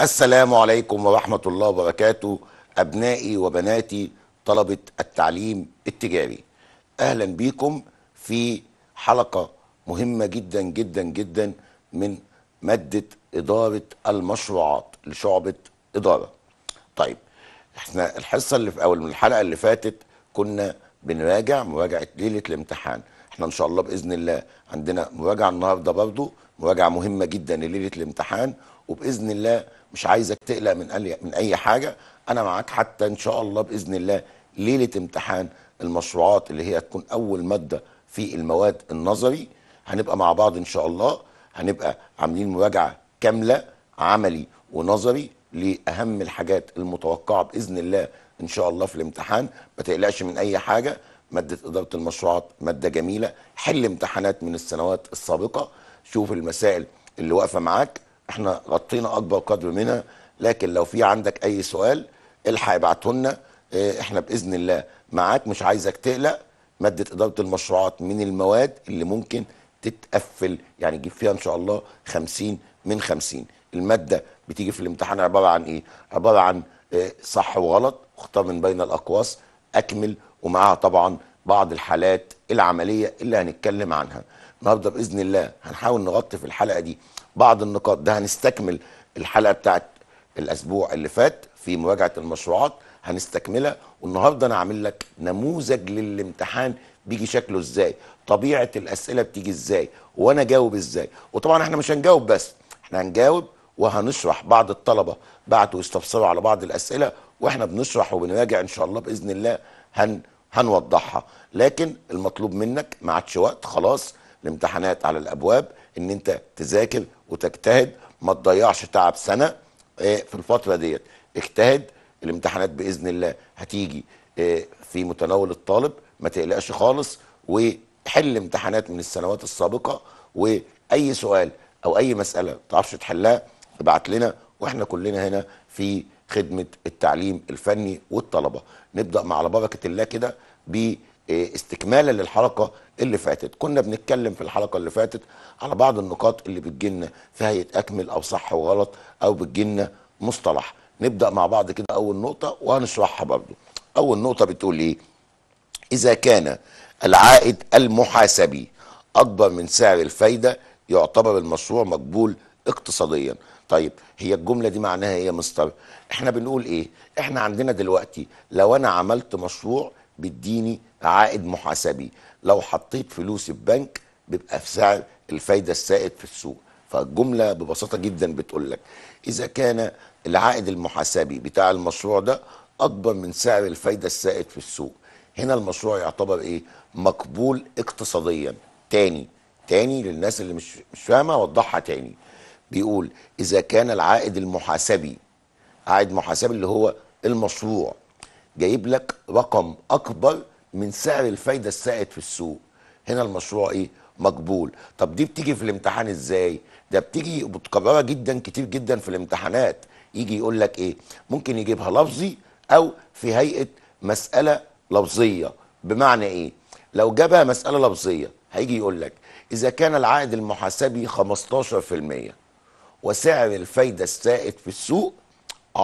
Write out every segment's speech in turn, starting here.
السلام عليكم ورحمة الله وبركاته أبنائي وبناتي طلبة التعليم التجاري. أهلا بكم في حلقة مهمة جدا جدا جدا من مادة إدارة المشروعات لشعبة إدارة. طيب إحنا الحصة اللي في أول الحلقة اللي فاتت كنا بنراجع مراجعة ليلة الامتحان. إحنا إن شاء الله بإذن الله عندنا مراجعة النهارده برضو مراجعة مهمة جدا لليله الامتحان وبإذن الله مش عايزك تقلق من من أي حاجة. أنا معاك حتى إن شاء الله بإذن الله ليلة امتحان المشروعات اللي هي تكون أول مادة في المواد النظري. هنبقى مع بعض إن شاء الله. هنبقى عاملين مراجعة كاملة عملي ونظري لأهم الحاجات المتوقعة بإذن الله إن شاء الله في الامتحان. ما تقلقش من أي حاجة. مادة إدارة المشروعات مادة جميلة. حل امتحانات من السنوات السابقة. شوف المسائل اللي واقفة معاك. إحنا غطينا أكبر قدر منها لكن لو في عندك أي سؤال الحق ابعته لنا. آه، إحنا بإذن الله معاك. مش عايزك تقلق. مادة إدارة المشروعات من المواد اللي ممكن تتقفل. يعني تجيب فيها إن شاء الله 50 من 50 المادة بتيجي في الامتحان عبارة عن إيه؟ عبارة عن آه، صح وغلط واختار من بين الأقواس أكمل ومعاها طبعا بعض الحالات العملية اللي هنتكلم عنها. النهارده بإذن الله هنحاول نغطي في الحلقة دي بعض النقاط ده هنستكمل الحلقة بتاعت الأسبوع اللي فات في مراجعه المشروعات هنستكملها والنهاردة أنا عامل لك نموذج للامتحان بيجي شكله إزاي طبيعة الأسئلة بتيجي إزاي وأنا جاوب إزاي. وطبعا إحنا مش هنجاوب بس إحنا هنجاوب وهنشرح بعض الطلبة بعتوا يستفسروا على بعض الأسئلة وإحنا بنشرح وبنراجع إن شاء الله بإذن الله هن هنوضحها. لكن المطلوب منك ما عادش وقت خلاص الامتحانات على الأبواب إن أنت تذاكر وتجتهد ما تضيعش تعب سنة آه، في الفترة ديت. اجتهد الامتحانات بإذن الله هتيجي آه، في متناول الطالب ما تقلقش خالص وحل امتحانات من السنوات السابقة وأي سؤال أو أي مسألة ما تعرفش تحلها ابعت لنا وإحنا كلنا هنا في خدمة التعليم الفني والطلبة. نبدأ مع على بركة الله كده باستكمالا للحلقة اللي فاتت. كنا بنتكلم في الحلقة اللي فاتت على بعض النقاط اللي بتجيلنا في هيئه اكمل أو صح وغلط أو بتجيلنا مصطلح. نبدأ مع بعض كده أول نقطة وهنشرحها برضو. أول نقطة بتقول إيه؟ إذا كان العائد المحاسبي أكبر من سعر الفايدة يعتبر المشروع مقبول اقتصاديا. طيب هي الجملة دي معناها إيه يا مستر؟ إحنا بنقول إيه؟ إحنا عندنا دلوقتي لو أنا عملت مشروع بيديني عائد محاسبي. لو حطيت فلوسي في بنك بيبقى في سعر الفايدة السائد في السوق. فالجملة ببساطة جدا بتقول لك إذا كان العائد المحاسبي بتاع المشروع ده أكبر من سعر الفايدة السائد في السوق. هنا المشروع يعتبر إيه؟ مقبول اقتصاديا. تاني تاني للناس اللي مش مش فاهمة أوضحها تاني. بيقول إذا كان العائد المحاسبي عائد محاسبي اللي هو المشروع جايب لك رقم أكبر من سعر الفايدة السائد في السوق. هنا المشروع إيه؟ مقبول. طب دي بتيجي في الامتحان إزاي؟ ده بتيجي متكررة جدا كتير جدا في الامتحانات. يجي يقول لك إيه؟ ممكن يجيبها لفظي أو في هيئة مسألة لفظية. بمعنى إيه؟ لو جابها مسألة لفظية هيجي يقول لك إذا كان العائد المحاسبي 15% وسعر الفايدة السائد في السوق 10%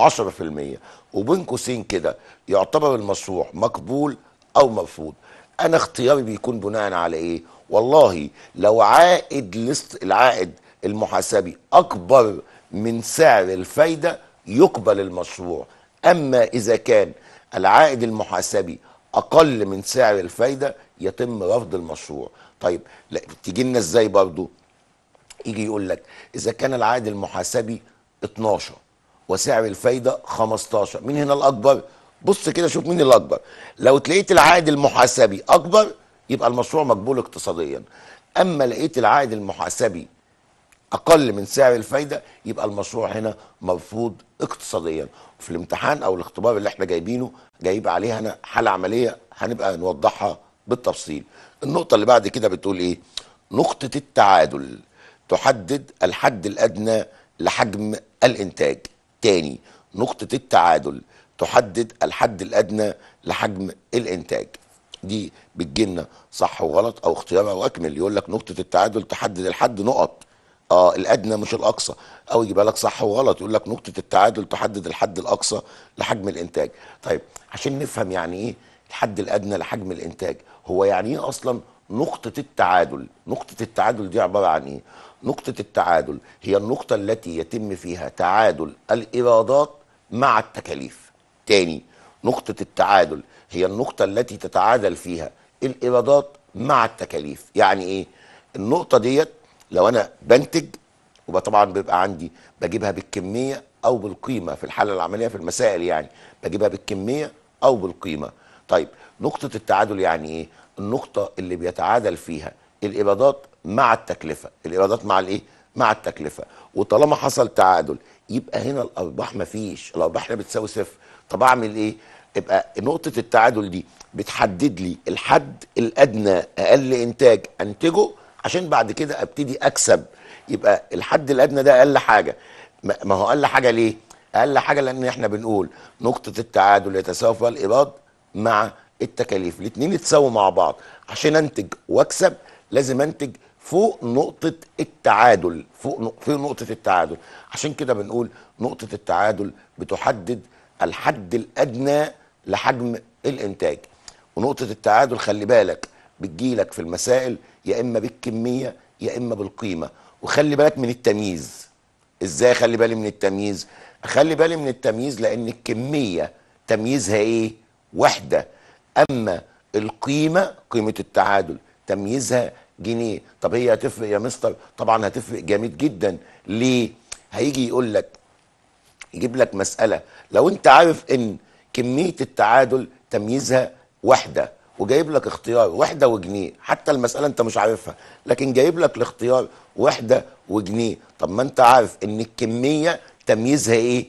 وبين قوسين كده يعتبر المشروع مقبول أو مرفوض أنا اختياري بيكون بناء على إيه؟ والله لو عائد لست العائد المحاسبي أكبر من سعر الفايدة يقبل المشروع. أما إذا كان العائد المحاسبي أقل من سعر الفايدة يتم رفض المشروع. طيب لا تيجي لنا إزاي برضو؟ يجي يقول لك إذا كان العائد المحاسبي 12 وسعر الفايدة 15 مين هنا الأكبر؟ بص كده شوف مين الاكبر لو تلاقيت العائد المحاسبي أكبر يبقى المشروع مقبول اقتصاديا. أما لقيت العائد المحاسبي أقل من سعر الفايدة يبقى المشروع هنا مرفوض اقتصاديا. في الامتحان أو الاختبار اللي إحنا جايبينه جايب عليها أنا حالة عملية هنبقى نوضحها بالتفصيل. النقطة اللي بعد كده بتقول إيه؟ نقطة التعادل تحدد الحد الأدنى لحجم الإنتاج. تاني نقطة التعادل تحدد الحد الأدنى لحجم الإنتاج. دي بتجيلنا صح وغلط أو اختيار أو أكمل. يقول لك نقطة التعادل تحدد الحد نقط. آه الأدنى مش الأقصى. أو يجيبها لك صح وغلط. يقول لك نقطة التعادل تحدد الحد الأقصى لحجم الإنتاج. طيب عشان نفهم يعني إيه الحد الأدنى لحجم الإنتاج هو يعني إيه أصلا نقطة التعادل؟ نقطة التعادل دي عبارة عن إيه؟ نقطة التعادل هي النقطة التي يتم فيها تعادل الإيرادات مع التكاليف. تاني نقطة التعادل هي النقطة التي تتعادل فيها الإيرادات مع التكاليف. يعني إيه؟ النقطة ديت لو أنا بنتج وطبعا بيبقى عندي بجيبها بالكمية أو بالقيمة في الحالة العملية في المسائل يعني بجيبها بالكمية أو بالقيمة. طيب نقطة التعادل يعني إيه؟ النقطة اللي بيتعادل فيها الإيرادات مع التكلفة. الإيرادات مع الإيه؟ مع التكلفة. وطالما حصل تعادل يبقى هنا الأرباح مفيش. الأرباح هنا بتساوي صفر. طب أعمل إيه؟ يبقى نقطة التعادل دي بتحدد لي الحد الأدنى أقل إنتاج أنتجه عشان بعد كده أبتدي أكسب. يبقى الحد الأدنى ده أقل حاجة. ما هو أقل حاجة ليه؟ أقل حاجة لأن إحنا بنقول نقطة التعادل يتساوى الإيراد مع التكاليف. الاثنين يتساووا مع بعض. عشان أنتج وأكسب لازم أنتج فوق نقطة التعادل. فوق فوق نقطة التعادل. عشان كده بنقول نقطة التعادل بتحدد الحد الأدنى لحجم الإنتاج. ونقطة التعادل خلي بالك بتجيلك في المسائل يا إما بالكمية يا إما بالقيمة. وخلي بالك من التمييز. إزاي أخلي بالي من التمييز؟ أخلي بالي من التمييز لأن الكمية تمييزها إيه؟ وحده أما القيمة قيمة التعادل تمييزها جنيه. طب هي هتفرق يا مستر؟ طبعا هتفرق جامد جدا. ليه؟ هيجي يقول لك يجيب لك مسألة. لو انت عارف ان كمية التعادل تمييزها وحدة وجايب لك اختيار وحدة وجنيه حتى المسألة انت مش عارفها لكن جايب لك الاختيار وحدة وجنيه طب ما انت عارف ان الكمية تمييزها إيه؟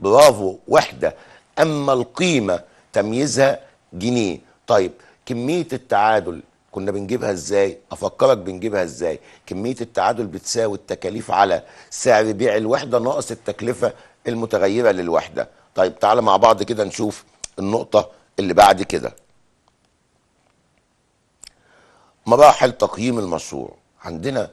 برافو وحدة أما القيمة تمييزها جنيه. طيب كمية التعادل كنا بنجيبها إزاي؟ أفكرك بنجيبها إزاي؟ كمية التعادل بتساوي التكاليف على سعر بيع الوحدة ناقص التكلفة المتغيرة للوحدة. طيب تعالى مع بعض كده نشوف النقطة اللي بعد كده. مراحل تقييم المشروع. عندنا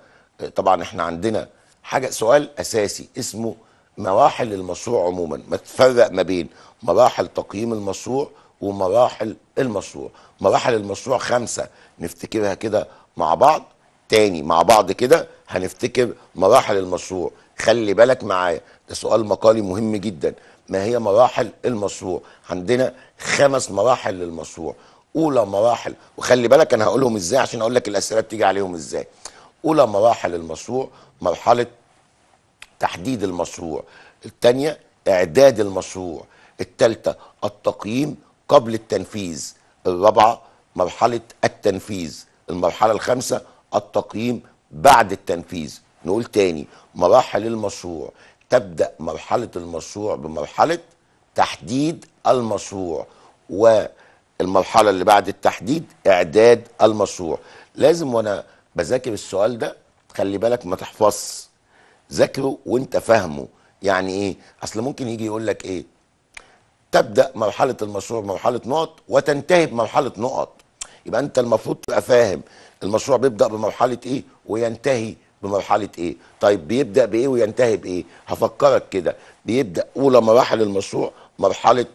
طبعا إحنا عندنا حاجة سؤال أساسي اسمه مراحل المشروع عموما. ما تفرق ما بين مراحل تقييم المشروع ومراحل المشروع. مراحل المشروع خمسة نفتكرها كده مع بعض. تاني مع بعض كده هنفتكر مراحل المشروع. خلي بالك معايا ده سؤال مقالي مهم جدا. ما هي مراحل المشروع؟ عندنا خمس مراحل للمشروع. أولى مراحل وخلي بالك أنا هقولهم إزاي عشان أقول لك الأسئلة بتيجي عليهم إزاي. أولى مراحل المشروع مرحلة تحديد المشروع. الثانية إعداد المشروع. الثالثه التقييم قبل التنفيذ. الرابعة مرحلة التنفيذ. المرحلة الخامسة التقييم بعد التنفيذ. نقول تاني مراحل المشروع. تبدأ مرحلة المشروع بمرحلة تحديد المشروع والمرحلة اللي بعد التحديد إعداد المشروع. لازم وأنا بذاكر السؤال ده خلي بالك ما تحفظش. ذاكره وأنت فاهمه. يعني إيه؟ أصل ممكن يجي يقول لك إيه؟ تبدأ مرحلة المشروع بمرحلة نقط وتنتهي بمرحلة نقط. يبقى أنت المفروض تبقى فاهم. المشروع بيبدأ بمرحلة إيه؟ وينتهي بمرحلة إيه؟ طيب بيبدأ بإيه وينتهي بإيه؟ هفكرك كده. بيبدأ أولى مراحل المشروع مرحلة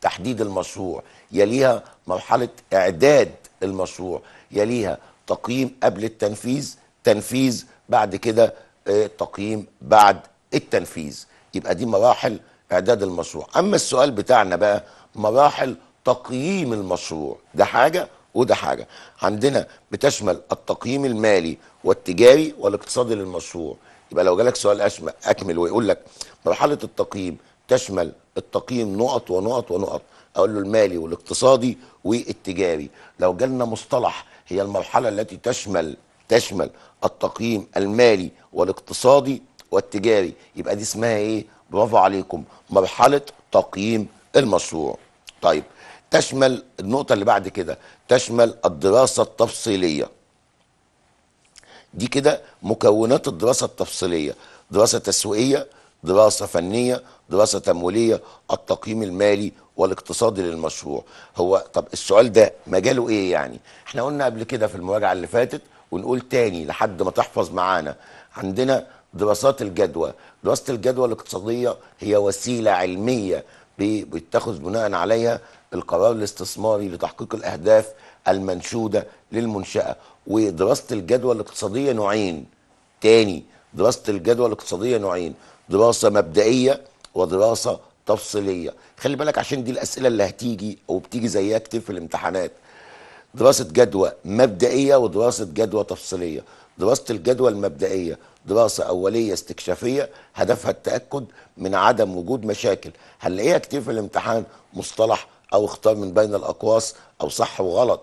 تحديد المشروع يليها مرحلة إعداد المشروع يليها تقييم قبل التنفيذ تنفيذ بعد كده آه، تقييم بعد التنفيذ. يبقى دي مراحل إعداد المشروع. أما السؤال بتاعنا بقى مراحل تقييم المشروع ده حاجة وده حاجة. عندنا بتشمل التقييم المالي والتجاري والاقتصادي للمشروع. يبقى لو جالك سؤال أشمل أكمل ويقول لك مرحلة التقييم تشمل التقييم نقط ونقط ونقط. أقول له المالي والاقتصادي والتجاري. لو جالنا مصطلح هي المرحلة التي تشمل تشمل التقييم المالي والاقتصادي والتجاري يبقى دي اسمها إيه؟ برافو عليكم. مرحلة تقييم المشروع. طيب تشمل النقطة اللي بعد كده تشمل الدراسة التفصيلية. دي كده مكونات الدراسة التفصيلية دراسة تسويقية دراسة فنية دراسة تمويلية التقييم المالي والاقتصادي للمشروع. هو طب السؤال ده مجاله إيه يعني؟ إحنا قلنا قبل كده في المراجعة اللي فاتت ونقول تاني لحد ما تحفظ معانا عندنا دراسات الجدوى. دراسة الجدوى الاقتصادية هي وسيلة علمية بي- بيتخذ بناء عليها القرار الاستثماري لتحقيق الأهداف المنشودة للمنشأة. ودراسة الجدوى الاقتصادية نوعين. تاني دراسة الجدوى الاقتصادية نوعين. دراسة مبدئية ودراسة تفصيلية. خلي بالك عشان دي الأسئلة اللي هتيجي أو بتيجي زيها كتير في الامتحانات. دراسة جدوى مبدئية ودراسة جدوى تفصيلية. دراسة الجدوى المبدئية دراسة أولية استكشافية هدفها التأكد من عدم وجود مشاكل. هنلاقيها كتير في الامتحان. مصطلح أو اختار من بين الأقواس أو صح وغلط.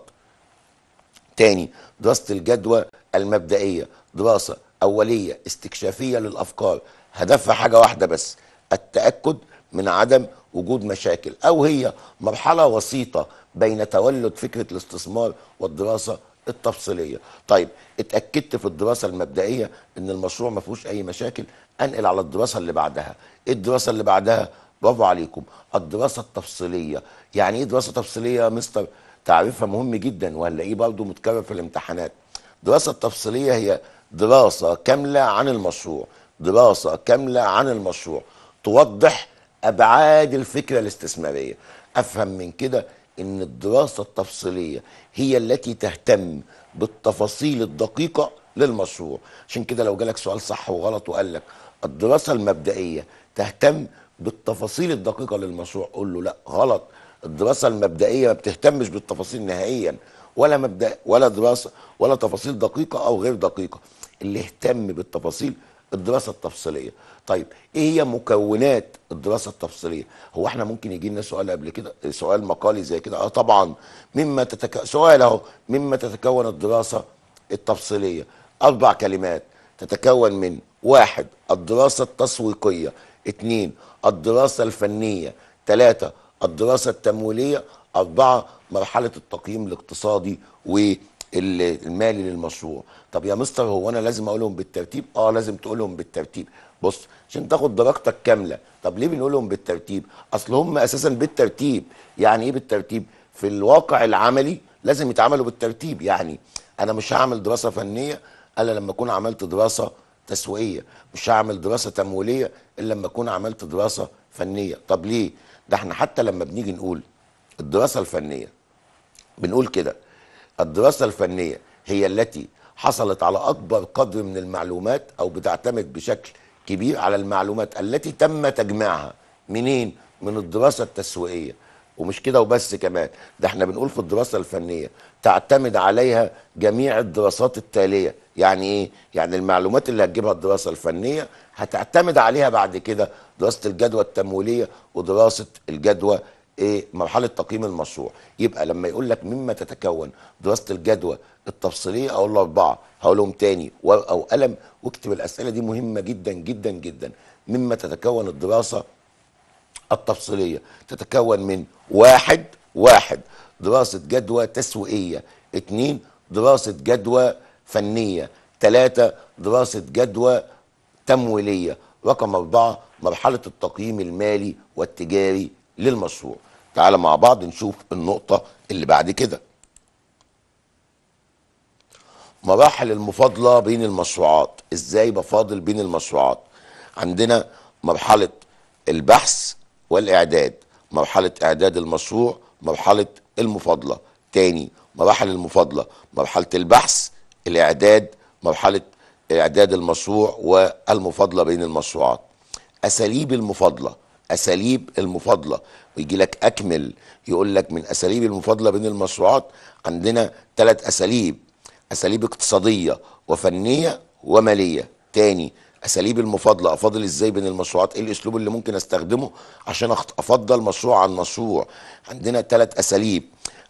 تاني دراسة الجدوى المبدئية دراسة أولية استكشافية للأفكار هدفها حاجة واحدة بس التأكد من عدم وجود مشاكل أو هي مرحلة وسيطة بين تولد فكرة الاستثمار والدراسة التفصيلية. طيب اتأكدت في الدراسة المبدئية إن المشروع ما فيهوش أي مشاكل؟ أنقل على الدراسة اللي بعدها. إيه الدراسة اللي بعدها؟ برافو عليكم. الدراسة التفصيلية. يعني إيه دراسة تفصيلية يا مستر؟ تعريفها مهم جدا وهنلاقيه برضه متكرر في الامتحانات. الدراسة التفصيلية هي دراسة كاملة عن المشروع. دراسة كاملة عن المشروع. توضح أبعاد الفكرة الاستثمارية. أفهم من كده إن الدراسة التفصيلية هي التي تهتم بالتفاصيل الدقيقة للمشروع. عشان كده لو جالك سؤال صح وغلط وقال لك الدراسة المبدئية تهتم بالتفاصيل الدقيقة للمشروع. قول له لا غلط. الدراسة المبدئية ما بتهتمش بالتفاصيل نهائيا ولا مبدأ ولا دراسة ولا تفاصيل دقيقة أو غير دقيقة. اللي اهتم بالتفاصيل الدراسة التفصيلية. طيب إيه هي مكونات الدراسة التفصيلية؟ هو إحنا ممكن يجي لنا سؤال قبل كده سؤال مقالي زي كده؟ آه طبعا. مما تتك... سؤال أهو. مما تتكون الدراسة التفصيلية. أربع كلمات تتكون من واحد الدراسة التسويقية. اتنين الدراسة الفنية. ثلاثة الدراسة التمويلية. أربعة مرحلة التقييم الاقتصادي والمالي للمشروع. طب يا مستر هو أنا لازم أقولهم بالترتيب؟ آه لازم تقولهم بالترتيب. بص عشان تاخد درجتك كاملة. طب ليه بنقولهم بالترتيب؟ أصل هم أساسا بالترتيب. يعني إيه بالترتيب؟ في الواقع العملي لازم يتعاملوا بالترتيب. يعني أنا مش هعمل دراسة فنية إلا لما أكون عملت دراسة تسويقية مش هعمل دراسة تمويلية إلا لما أكون عملت دراسة فنية. طب ليه؟ ده إحنا حتى لما بنيجي نقول الدراسة الفنية بنقول كده الدراسة الفنية هي التي حصلت على أكبر قدر من المعلومات أو بتعتمد بشكل كبير على المعلومات التي تم تجميعها. منين؟ من الدراسة التسويقية. ومش كده وبس كمان ده إحنا بنقول في الدراسة الفنية تعتمد عليها جميع الدراسات التالية. يعني إيه؟ يعني المعلومات اللي هتجيبها الدراسة الفنية هتعتمد عليها بعد كده دراسة الجدوى التمويلية ودراسة الجدوى إيه؟ مرحلة تقييم المشروع. يبقى لما يقول لك مما تتكون دراسة الجدوى التفصيلية أقول له أربعة هقولهم تاني ورقة أو قلم واكتب الأسئلة دي مهمة جدا جدا جدا. مما تتكون الدراسة التفصيلية تتكون من واحد واحد. دراسة جدوى تسويقية. اتنين دراسة جدوى فنية. تلاتة دراسة جدوى تمويلية. رقم أربعة مرحلة التقييم المالي والتجاري للمشروع. تعال مع بعض نشوف النقطة اللي بعد كده. مراحل المفاضلة بين المشروعات. إزاي بفاضل بين المشروعات؟ عندنا مرحلة البحث والإعداد. مرحلة إعداد المشروع مرحلة المفاضلة. تاني مراحل المفاضلة. مرحلة البحث الإعداد مرحلة إعداد المشروع والمفاضلة بين المشروعات. أساليب المفاضلة. أساليب المفاضلة. ويجي لك أكمل. يقول لك من أساليب المفاضلة بين المشروعات عندنا ثلاث أساليب. أساليب اقتصادية وفنية ومالية. تاني أساليب المفاضلة أفاضل إزاي بين المشروعات؟ إيه الأسلوب اللي ممكن أستخدمه عشان أفضل مشروع عن مشروع؟ عندنا ثلاث أساليب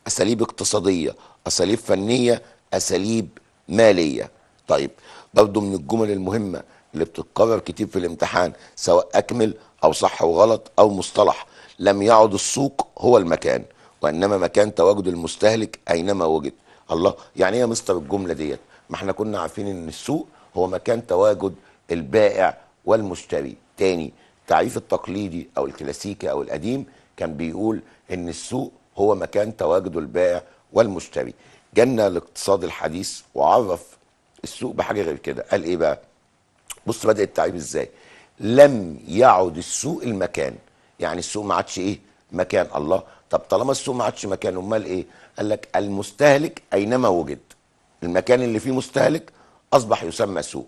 أساليب اقتصادية أساليب فنية أساليب مالية. طيب برضو من الجمل المهمة اللي بتتكرر كتير في الامتحان سواء أكمل أو صح وغلط أو مصطلح لم يعد السوق هو المكان وإنما مكان تواجد المستهلك أينما وجد. الله يعني إيه يا مستر الجملة ديت؟ ما إحنا كنا عارفين إن السوق هو مكان تواجد البائع والمشتري. تاني التعريف التقليدي أو الكلاسيكي أو القديم. كان بيقول إن السوق هو مكان تواجد البائع والمشتري. جالنا الاقتصاد الحديث وعرف السوق بحاجة غير كده. قال إيه بقى؟ بص بدأ التعريف إزاي. لم يعد السوق المكان. يعني السوق ما عادش إيه؟ مكان. الله. طب طالما السوق ما عادش مكان أمال إيه؟ قال لك المستهلك أينما وجد. المكان اللي فيه مستهلك أصبح يسمى سوق.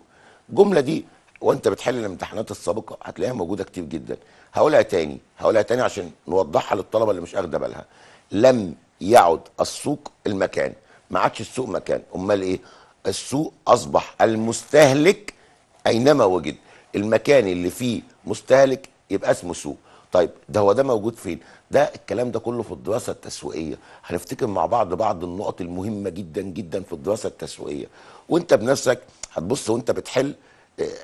الجمله دي وانت بتحل الامتحانات السابقة هتلاقيها موجودة كتير جدا. هقولها تاني هقولها تاني عشان نوضحها للطلبة اللي مش أخدة بالها. لم يعد السوق المكان. ما عادش السوق مكان. أمال إيه؟ السوق أصبح المستهلك أينما وجد. المكان اللي فيه مستهلك يبقى اسمه سوق. طيب ده هو ده موجود فين؟ ده الكلام ده كله في الدراسة التسويقية. هنفتكر مع بعض بعض النقط المهمة جدا جدا في الدراسة التسويقية. وأنت بنفسك هتبص وأنت بتحل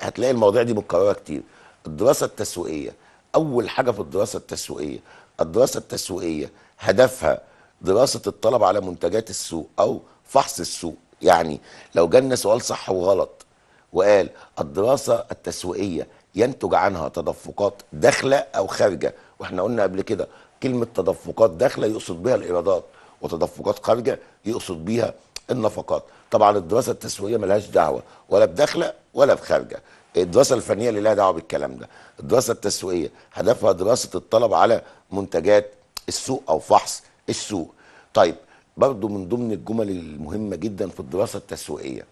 هتلاقي المواضيع دي متكررة كتير. الدراسة التسويقية أول حاجة في الدراسة التسويقية الدراسة التسويقية هدفها دراسة الطلب على منتجات السوق أو فحص السوق. يعني لو جالنا سؤال صح وغلط وقال الدراسة التسويقية ينتج عنها تدفقات داخلة أو خارجة وإحنا قلنا قبل كده كلمة تدفقات داخلة يقصد بها الإيرادات وتدفقات خارجة يقصد بها النفقات. طبعا الدراسة التسويقية ملهاش دعوة ولا بداخلة ولا بخارجة. الدراسة الفنية اللي لها دعوة بالكلام ده. الدراسة التسويقية هدفها دراسة الطلب على منتجات السوق أو فحص السوق. طيب برضو من ضمن الجمل المهمة جدا في الدراسة التسويقية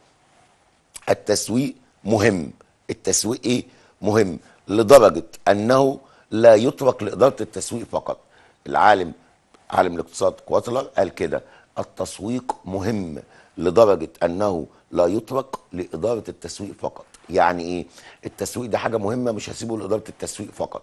التسويق مهم. التسويق إيه؟ مهم لدرجة أنه لا يترك لإدارة التسويق فقط. العالم عالم الاقتصاد كواتلر قال كده. التسويق مهم لدرجة أنه لا يترك لإدارة التسويق فقط. يعني إيه؟ التسويق ده حاجة مهمة مش هسيبه لإدارة التسويق فقط.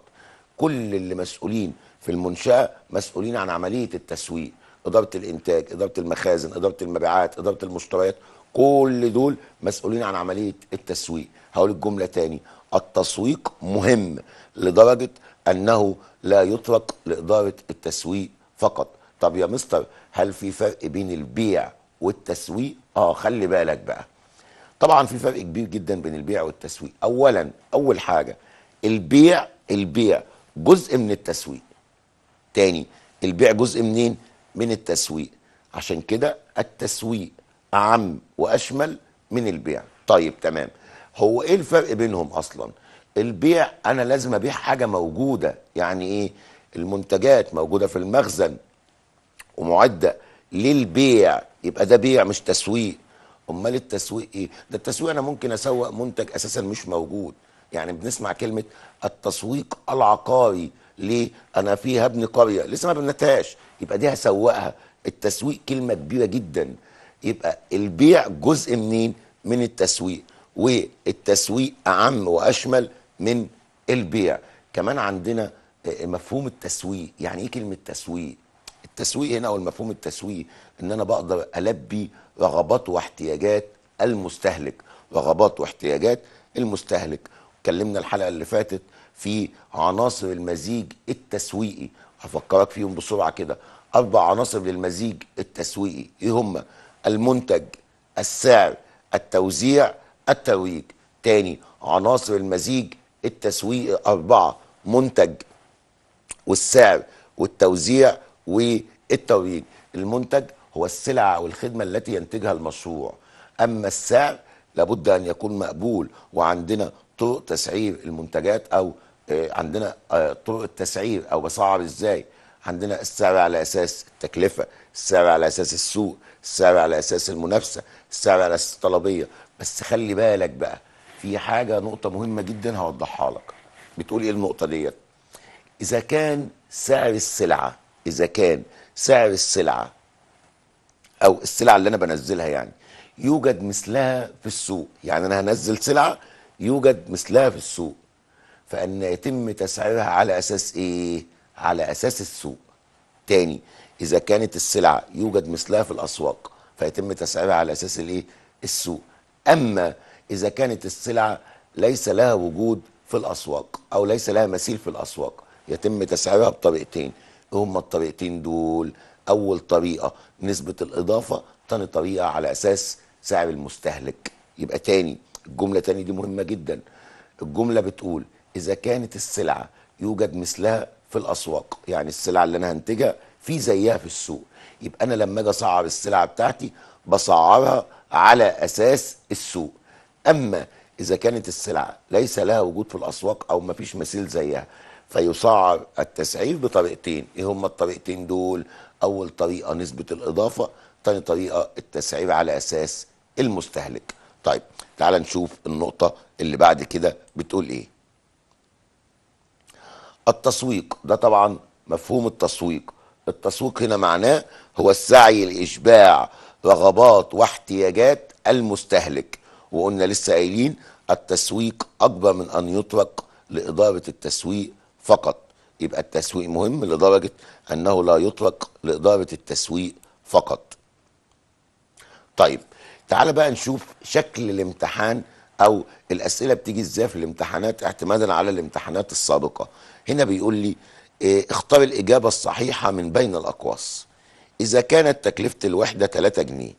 كل اللي مسؤولين في المنشأة مسؤولين عن عملية التسويق. إدارة الإنتاج إدارة المخازن إدارة المبيعات إدارة المشتريات كل دول مسؤولين عن عملية التسويق. هقول الجملة تاني. التسويق مهم لدرجة أنه لا يترك لإدارة التسويق فقط. طب يا مستر هل في فرق بين البيع والتسويق؟ آه خلي بالك بقى. طبعا في فرق كبير جدا بين البيع والتسويق. اولا أول حاجة البيع البيع جزء من التسويق. تاني البيع جزء منين؟ من التسويق. عشان كده التسويق أعم وأشمل من البيع. طيب تمام. هو إيه الفرق بينهم أصلا؟ البيع أنا لازم أبيع حاجة موجودة. يعني إيه؟ المنتجات موجودة في المخزن. ومعدة للبيع. يبقى ده بيع مش تسويق. أمال التسويق إيه؟ ده التسويق أنا ممكن أسوق منتج أساسا مش موجود. يعني بنسمع كلمة التسويق العقاري. ليه؟ أنا فيه هبني قرية. لسه ما بنتهاش. يبقى دي هسوقها. التسويق كلمة كبيرة جدا. يبقى البيع جزء منين؟ من التسويق. والتسويق أعم وأشمل من البيع. كمان عندنا آه، مفهوم التسويق. يعني إيه كلمة تسويق؟ التسويق هنا أو المفهوم التسويق إن أنا بقدر ألبي رغبات واحتياجات المستهلك. رغبات واحتياجات المستهلك. اتكلمنا الحلقة اللي فاتت في عناصر المزيج التسويقي. هفكرك فيهم بسرعة كده. أربع عناصر للمزيج التسويقي. إيه هم؟ المنتج السعر التوزيع الترويج. تاني عناصر المزيج التسويقي أربعة منتج والسعر والتوزيع والترويج المنتج هو السلعة أو الخدمة التي ينتجها المشروع. أما السعر لابد أن يكون مقبول وعندنا طرق تسعير المنتجات أو آه، عندنا آه، طرق التسعير أو بسعر إزاي. عندنا السعر على أساس التكلفة السعر على أساس السوق السعر على أساس المنافسة السعر على أساس الطلبية. بس خلي بالك بقى في حاجة نقطة مهمة جدا هوضحها لك. بتقول إيه النقطة ديت؟ إذا كان سعر السلعة إذا كان سعر السلعة أو السلعة اللي أنا بنزلها يعني يوجد مثلها في السوق. يعني أنا هنزل سلعة يوجد مثلها في السوق. فأن يتم تسعيرها على أساس إيه؟ على أساس السوق. تاني إذا كانت السلعة يوجد مثلها في الأسواق فيتم تسعيرها على أساس الإيه؟ السوق. أما إذا كانت السلعة ليس لها وجود في الأسواق أو ليس لها مثيل في الأسواق يتم تسعيرها بطريقتين. هما الطريقتين دول. أول طريقة نسبة الإضافة تاني طريقة على أساس سعر المستهلك. يبقى تاني الجملة تاني دي مهمة جدا. الجملة بتقول إذا كانت السلعة يوجد مثلها في الأسواق يعني السلعة اللي أنا هنتجها في زيها في السوق. يبقى أنا لما أجي أسعر السلعة بتاعتي بسعرها على أساس السوق. أما إذا كانت السلعة ليس لها وجود في الأسواق أو ما فيش مثيل زيها فيسعر التسعير بطريقتين. إيه هما الطريقتين دول؟ أول طريقة نسبة الإضافة تاني طريقة التسعير على أساس المستهلك. طيب تعال نشوف النقطة اللي بعد كده بتقول إيه. التسويق ده طبعا مفهوم التسويق. التسويق هنا معناه هو السعي لإشباع رغبات واحتياجات المستهلك. وقلنا لسه قايلين التسويق أكبر من أن يترك لإدارة التسويق فقط. يبقى التسويق مهم لدرجة أنه لا يترك لإدارة التسويق فقط. طيب تعال بقى نشوف شكل الامتحان أو الأسئلة بتيجي إزاي في الامتحانات اعتمادا على الامتحانات السابقة. هنا بيقول لي إيه اختار الإجابة الصحيحة من بين الأقواس. إذا كانت تكلفة الوحدة 3 جنيه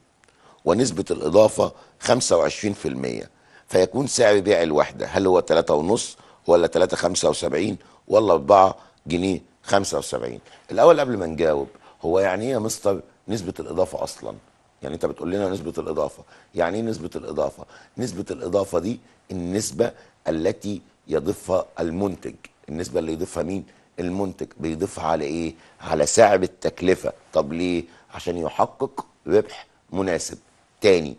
ونسبة الإضافة 25% فيكون سعر بيع الوحدة هل هو 3 ونص ولا 3 75 ولا 4 جنيه 75 الأول قبل ما نجاوب هو يعني إيه يا مستر نسبة الإضافة أصلا؟ يعني أنت بتقول لنا نسبة الإضافة. يعني إيه نسبة الإضافة؟ نسبة الإضافة دي النسبة التي يضيفها المنتج. النسبة اللي يضيفها مين؟ المنتج. بيضيفها على إيه؟ على سعر التكلفة. طب ليه؟ عشان يحقق ربح مناسب. تاني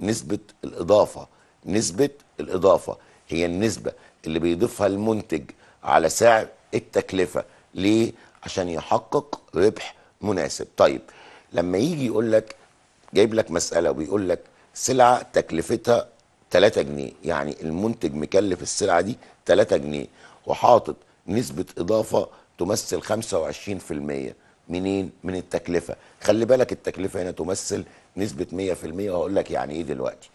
نسبة الإضافة. نسبة الإضافة هي النسبة اللي بيضيفها المنتج على سعر التكلفة. ليه؟ عشان يحقق ربح مناسب. طيب لما يجي يقول لك جايب لك مسألة وبيقول لك سلعة تكلفتها 3 جنيه يعني المنتج مكلف السلعة دي 3 جنيه وحاطط نسبة إضافة تمثل 25% منين؟ من التكلفة. خلي بالك التكلفة هنا تمثل نسبة 100% وهقول لك يعني إيه دلوقتي.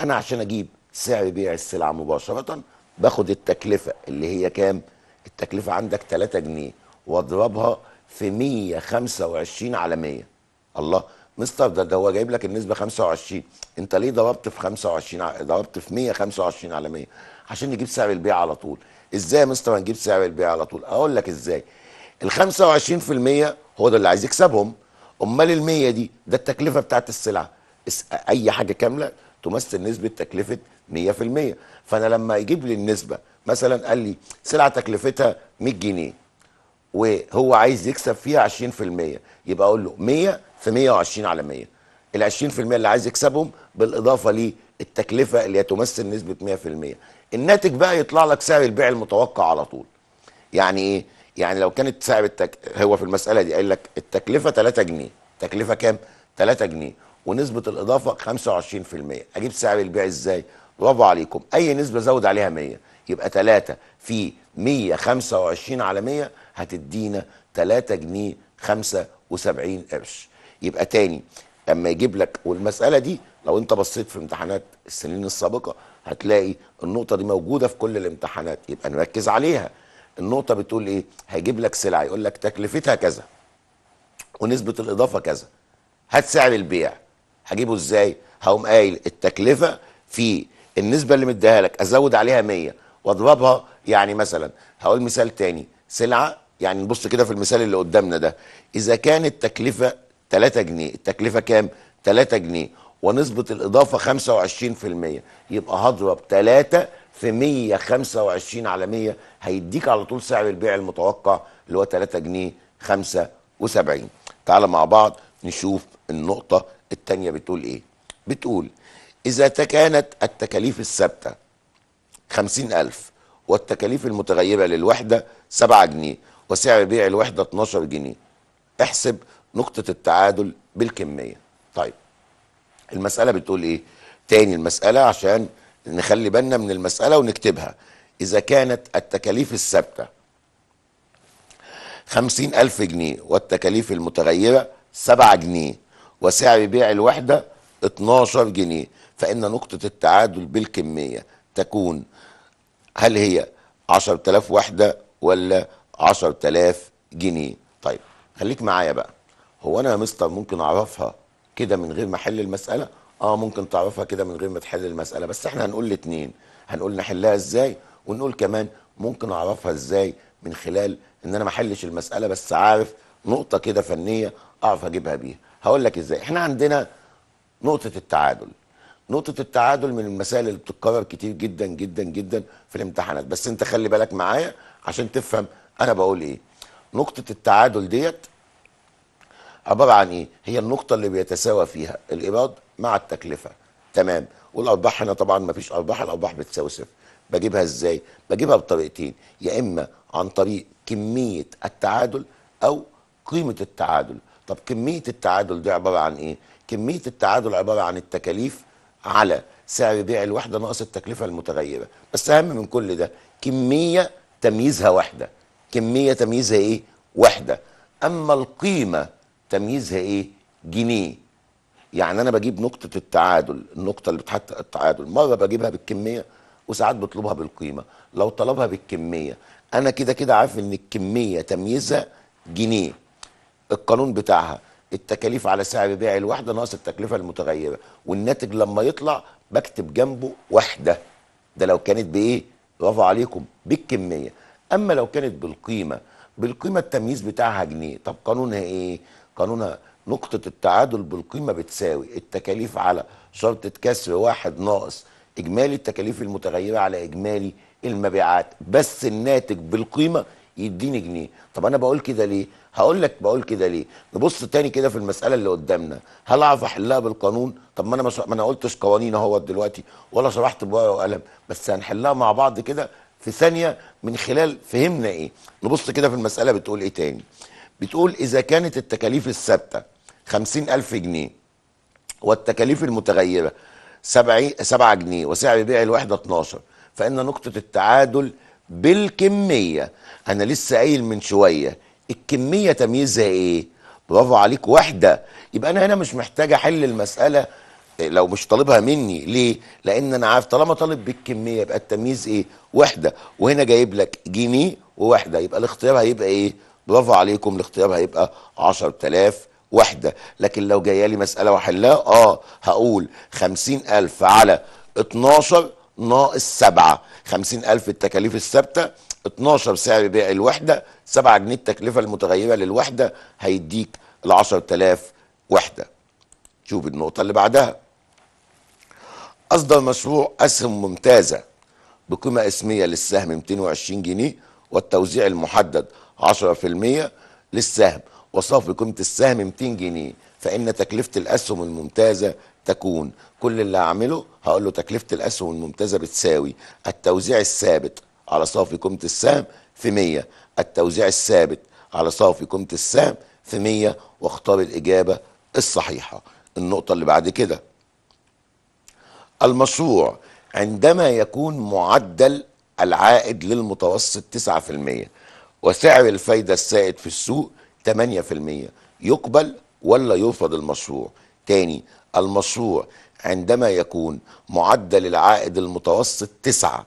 أنا عشان أجيب سعر بيع السلعة مباشرة باخد التكلفة اللي هي كام؟ التكلفة عندك 3 جنيه واضربها في 125 على 100 الله مستر ده, ده هو جايب لك النسبة 25 انت ليه ضربت في 25 ع- ضربت في 125 على 100 عشان نجيب سعر البيع على طول. إزاي يا مستر هنجيب سعر البيع على طول؟ أقول لك إزاي. ال 25% هو ده اللي عايز يكسبهم. امال ال 100 دي ده التكلفة بتاعت السلعة. اي حاجة كاملة تمثل نسبة تكلفة 100% فأنا لما يجيب لي النسبة مثلا قال لي سلعة تكلفتها 100 جنيه وهو عايز يكسب فيها 20% يبقى أقول له 100 في 120 على 100 ال 20% اللي عايز يكسبهم بالإضافة للتكلفة اللي تمثل نسبة 100% الناتج بقى يطلع لك سعر البيع المتوقع على طول. يعني إيه؟ يعني لو كانت سعر التك... هو في المسألة دي قايل لك التكلفة 3 جنيه. تكلفة كام؟ 3 جنيه. ونسبة الإضافة 25% أجيب سعر البيع إزاي؟ برافو عليكم. أي نسبة زود عليها 100 يبقى 3 في 125 على 100 هتدينا 3 جنيه 75 قرش. يبقى تاني أما يجيب لك والمسألة دي لو أنت بصيت في امتحانات السنين السابقة هتلاقي النقطة دي موجودة في كل الامتحانات يبقى نركز عليها. النقطة بتقول إيه؟ هيجيب لك سلعة يقول لك تكلفتها كذا ونسبة الإضافة كذا. هات سعر البيع. هجيبه إزاي؟ هقوم قايل التكلفة في النسبة اللي مديها لك أزود عليها 100 وأضربها يعني مثلا هقول مثال تاني سلعة يعني نبص كده في المثال اللي قدامنا ده. إذا كانت تكلفة 3 جنيه التكلفة كام؟ 3 جنيه ونسبة الإضافة 25% يبقى هضرب 3 في 125 على 100 هيديك على طول سعر البيع المتوقع اللي هو 3 جنيه 75 تعال مع بعض نشوف النقطة التانية بتقول إيه؟ بتقول إذا كانت التكاليف الثابتة خمسين ألف والتكاليف المتغيرة للوحدة سبعة جنيه وسعر بيع الوحدة 12 جنيه احسب نقطة التعادل بالكمية. طيب المسألة بتقول إيه؟ تاني المسألة عشان نخلي بالنا من المسألة ونكتبها. إذا كانت التكاليف الثابتة خمسين ألف جنيه والتكاليف المتغيرة سبعة جنيه وسعر بيع الوحدة 12 جنيه فإن نقطة التعادل بالكمية تكون هل هي 10000 وحدة ولا 10000 جنيه؟ طيب خليك معايا بقى. هو أنا يا مستر ممكن أعرفها كده من غير ما أحل المسألة؟ آه ممكن تعرفها كده من غير ما تحل المسألة بس إحنا هنقول الاتنين. هنقول نحلها إزاي؟ ونقول كمان ممكن أعرفها إزاي من خلال إن أنا ما أحلش المسألة بس عارف نقطة كده فنية أعرف أجيبها بيها. هقول لك إزاي. إحنا عندنا نقطة التعادل. نقطة التعادل من المسائل اللي بتتكرر كتير جدا جدا جدا في الامتحانات. بس أنت خلي بالك معايا عشان تفهم أنا بقول إيه. نقطة التعادل ديت عبارة عن إيه؟ هي النقطة اللي بيتساوى فيها الإيراد مع التكلفة. تمام. والأرباح هنا طبعا ما فيش أرباح الأرباح بتساوي صفر. بجيبها إزاي؟ بجيبها بطريقتين. يا إما عن طريق كمية التعادل أو قيمة التعادل. طب كمية التعادل دي عبارة عن إيه؟ كمية التعادل عبارة عن التكاليف على سعر بيع الوحدة ناقص التكلفة المتغيرة. بس أهم من كل ده كمية تمييزها واحدة كمية تمييزها إيه؟ واحدة أما القيمة تمييزها إيه؟ جنيه. يعني أنا بجيب نقطة التعادل النقطة اللي بتحط التعادل. مرة بجيبها بالكمية وساعات بطلبها بالقيمة. لو طلبها بالكمية أنا كده كده عارف إن الكمية تمييزها جنيه. القانون بتاعها. التكاليف على سعر بيع الوحدة ناقص التكلفة المتغيرة. والناتج لما يطلع بكتب جنبه وحدة ده لو كانت بإيه؟ برافو عليكم بالكمية. أما لو كانت بالقيمة بالقيمة التمييز بتاعها جنيه. طب قانونها إيه؟ قانونها نقطة التعادل بالقيمة بتساوي التكاليف على شرطة كسر واحد ناقص إجمالي التكاليف المتغيرة على إجمالي المبيعات. بس الناتج بالقيمة يديني جنيه. طب أنا بقول كده ليه؟ هقول لك بقول كده ليه؟ نبص تاني كده في المسألة اللي قدامنا هل أعرف أحلها بالقانون؟ طب ما مش ما أنا قلتش قوانين أهوت دلوقتي ولا شرحت بورقة وقلم بس هنحلها مع بعض كده في ثانية من خلال فهمنا إيه؟ نبص كده في المسألة بتقول إيه تاني؟ بتقول إذا كانت التكاليف خمسين ألف جنيه والتكاليف سبعي سبعة جنيه وسعر بيع الوحدة 12 فإن نقطة التعادل بالكمية أنا لسه قايل من شوية الكمية تمييزها إيه؟ برافو عليك وحدة يبقى أنا هنا مش محتاج أحل المسألة لو مش طالبها مني ليه؟ لأن أنا عارف طالما طالب بالكمية يبقى التمييز إيه؟ وحدة وهنا جايب لك جنيه ووحدة يبقى الاختيار هيبقى إيه؟ برافو عليكم الاختيار هيبقى 10000 وحدة لكن لو جاية لي مسألة وحلها آه هقول خمسين ألف على 12 ناقص 7 خمسين ألف التكاليف الثابتة 12 سعر بيع الوحدة 7 جنيه التكلفة المتغيرة للوحدة هيديك ال 10000 وحدة. شوف النقطة اللي بعدها. أصدر مشروع أسهم ممتازة بقيمة اسمية للسهم 220 جنيه والتوزيع المحدد 10% للسهم وصافي قيمة السهم 200 جنيه. فإن تكلفة الأسهم الممتازة تكون كل اللي هعمله هقول له تكلفة الأسهم الممتازة بتساوي التوزيع الثابت على صافي قيمة السهم في 100 التوزيع الثابت على صافي قيمة السهم في 100 واختار الإجابة الصحيحة. النقطة اللي بعد كده. المشروع عندما يكون معدل العائد للمتوسط 9% وسعر الفايدة السائد في السوق 8% يقبل ولا يرفض المشروع؟ تاني المشروع عندما يكون معدل العائد المتوسط 9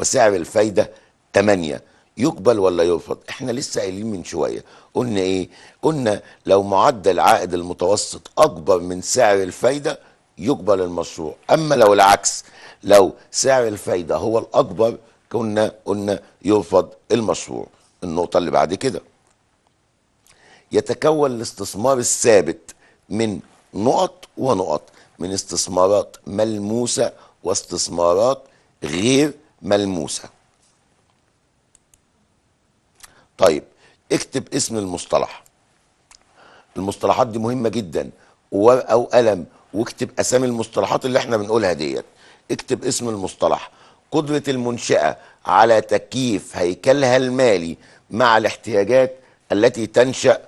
وسعر الفايدة 8 يقبل ولا يرفض؟ إحنا لسه قايلين من شوية. قلنا إيه؟ قلنا لو معدل العائد المتوسط أكبر من سعر الفايدة يقبل المشروع. أما لو العكس لو سعر الفايدة هو الأكبر كنا قلنا يرفض المشروع. النقطة اللي بعد كده. يتكون الاستثمار الثابت من نقط ونقط من استثمارات ملموسة واستثمارات غير ملموسة. طيب اكتب اسم المصطلح. المصطلحات دي مهمة جدا. وورقة وقلم واكتب أسامي المصطلحات اللي إحنا بنقولها ديت. اكتب اسم المصطلح. قدرة المنشأة على تكييف هيكلها المالي مع الاحتياجات التي تنشأ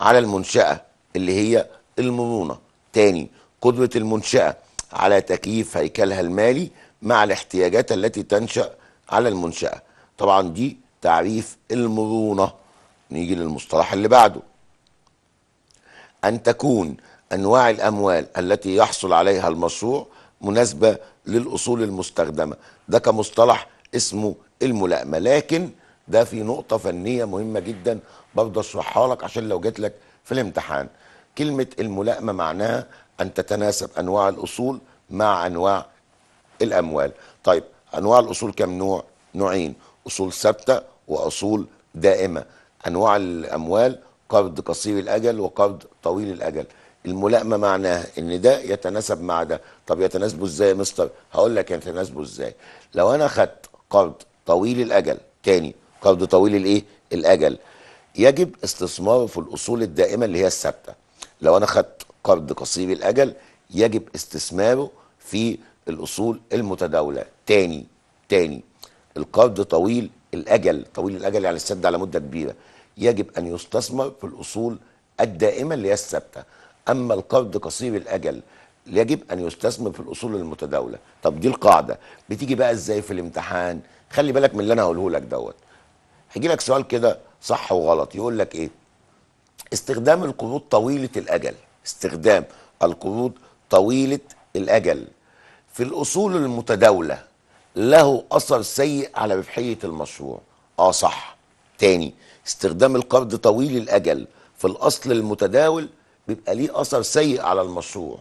على المنشأة اللي هي المرونة. تاني قدرة المنشأة على تكييف هيكلها المالي مع الاحتياجات التي تنشأ على المنشأة. طبعا دي تعريف المرونة. نيجي للمصطلح اللي بعده. أن تكون أنواع الأموال التي يحصل عليها المشروع مناسبة للأصول المستخدمة. ده كمصطلح اسمه الملائمة. لكن ده في نقطة فنية مهمة جدا. برضه أشرحها لك عشان لو جات لك في الامتحان. كلمة الملائمة معناها أن تتناسب أنواع الأصول مع أنواع الأموال. طيب أنواع الأصول كم نوع؟ نوعين أصول ثابتة وأصول دائمة. أنواع الأموال قرض قصير الأجل وقرض طويل الأجل. الملائمة معناها إن ده يتناسب مع ده. طب يتناسبوا إزاي يا مستر؟ هقول لك يتناسبوا إزاي. لو أنا خدت قرض طويل الأجل تاني قرض طويل الإيه؟ الأجل يجب استثماره في الأصول الدائمة اللي هي الثابتة. لو أنا خدت قرض قصير الأجل يجب استثماره في الأصول المتداولة. تاني تاني القرض طويل الأجل طويل الأجل يعني السد على مدة كبيرة. يجب أن يستثمر في الأصول الدائمة اللي هي الثابتة. أما القرض قصير الأجل يجب أن يستثمر في الأصول المتداولة. طب دي القاعدة. بتيجي بقى إزاي في الامتحان؟ خلي بالك من اللي أنا هقوله لك دوت. هيجي لك سؤال كده صح وغلط. يقول لك إيه؟ استخدام القروض طويلة الأجل. استخدام القروض طويلة الأجل. في الأصول المتداولة له أثر سيء على ربحية المشروع. آه صح. تاني استخدام القرض طويل الأجل في الأصل المتداول بيبقى ليه أثر سيء على المشروع.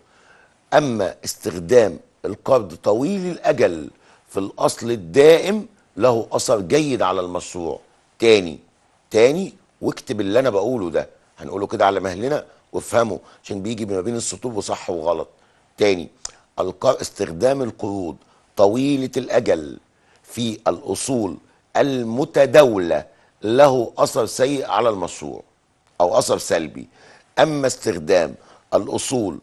أما استخدام القرض طويل الأجل في الأصل الدائم له أثر جيد على المشروع. تاني تاني واكتب اللي أنا بقوله ده. هنقوله كده على مهلنا وافهمه عشان بيجي ما بين السطور وصح وغلط. تاني. استخدام القروض طويلة الأجل في الأصول المتداولة له أثر سيء على المشروع أو أثر سلبي. أما استخدام الأصول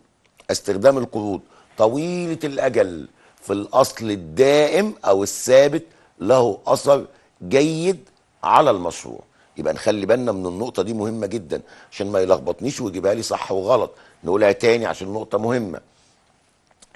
استخدام القروض طويلة الأجل في الأصل الدائم أو الثابت له أثر جيد على المشروع. يبقى نخلي بالنا من النقطة دي مهمة جدا عشان ما يلخبطنيش ويجيبها لي صح وغلط. نقولها تاني عشان نقطة مهمة.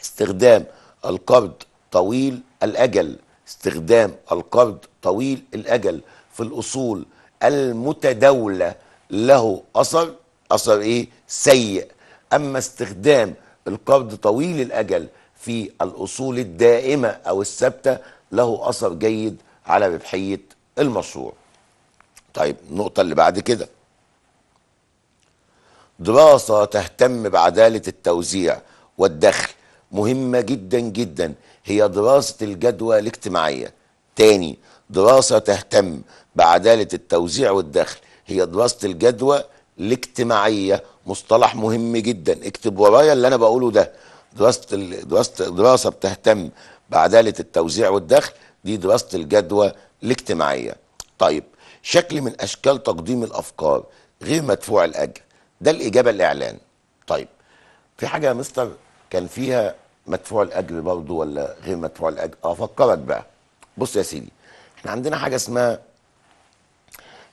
استخدام القرض طويل الأجل. استخدام القرض طويل الأجل في الأصول المتداولة. له أثر. أثر إيه؟ سيء. أما استخدام القرض طويل الأجل في الأصول الدائمة أو الثابتة له أثر جيد على ربحية المشروع. طيب النقطة اللي بعد كده. دراسة تهتم بعدالة التوزيع والدخل. مهمة جدا جدا هي دراسة الجدوى الاجتماعية. تاني دراسة تهتم بعدالة التوزيع والدخل. هي دراسة الجدوى الاجتماعية. مصطلح مهم جدا. اكتب ورايا اللي أنا بقوله ده. دراسة دراسة دراسة بتهتم بعدالة التوزيع والدخل. دي دراسة الجدوى الاجتماعية. طيب شكل من أشكال تقديم الأفكار غير مدفوع الأجر. ده الإجابة الإعلان. طيب في حاجة يا مستر كان فيها مدفوع الأجر برضه ولا غير مدفوع الأجر؟ افكرك بقى. بص يا سيدي إحنا عندنا حاجة اسمها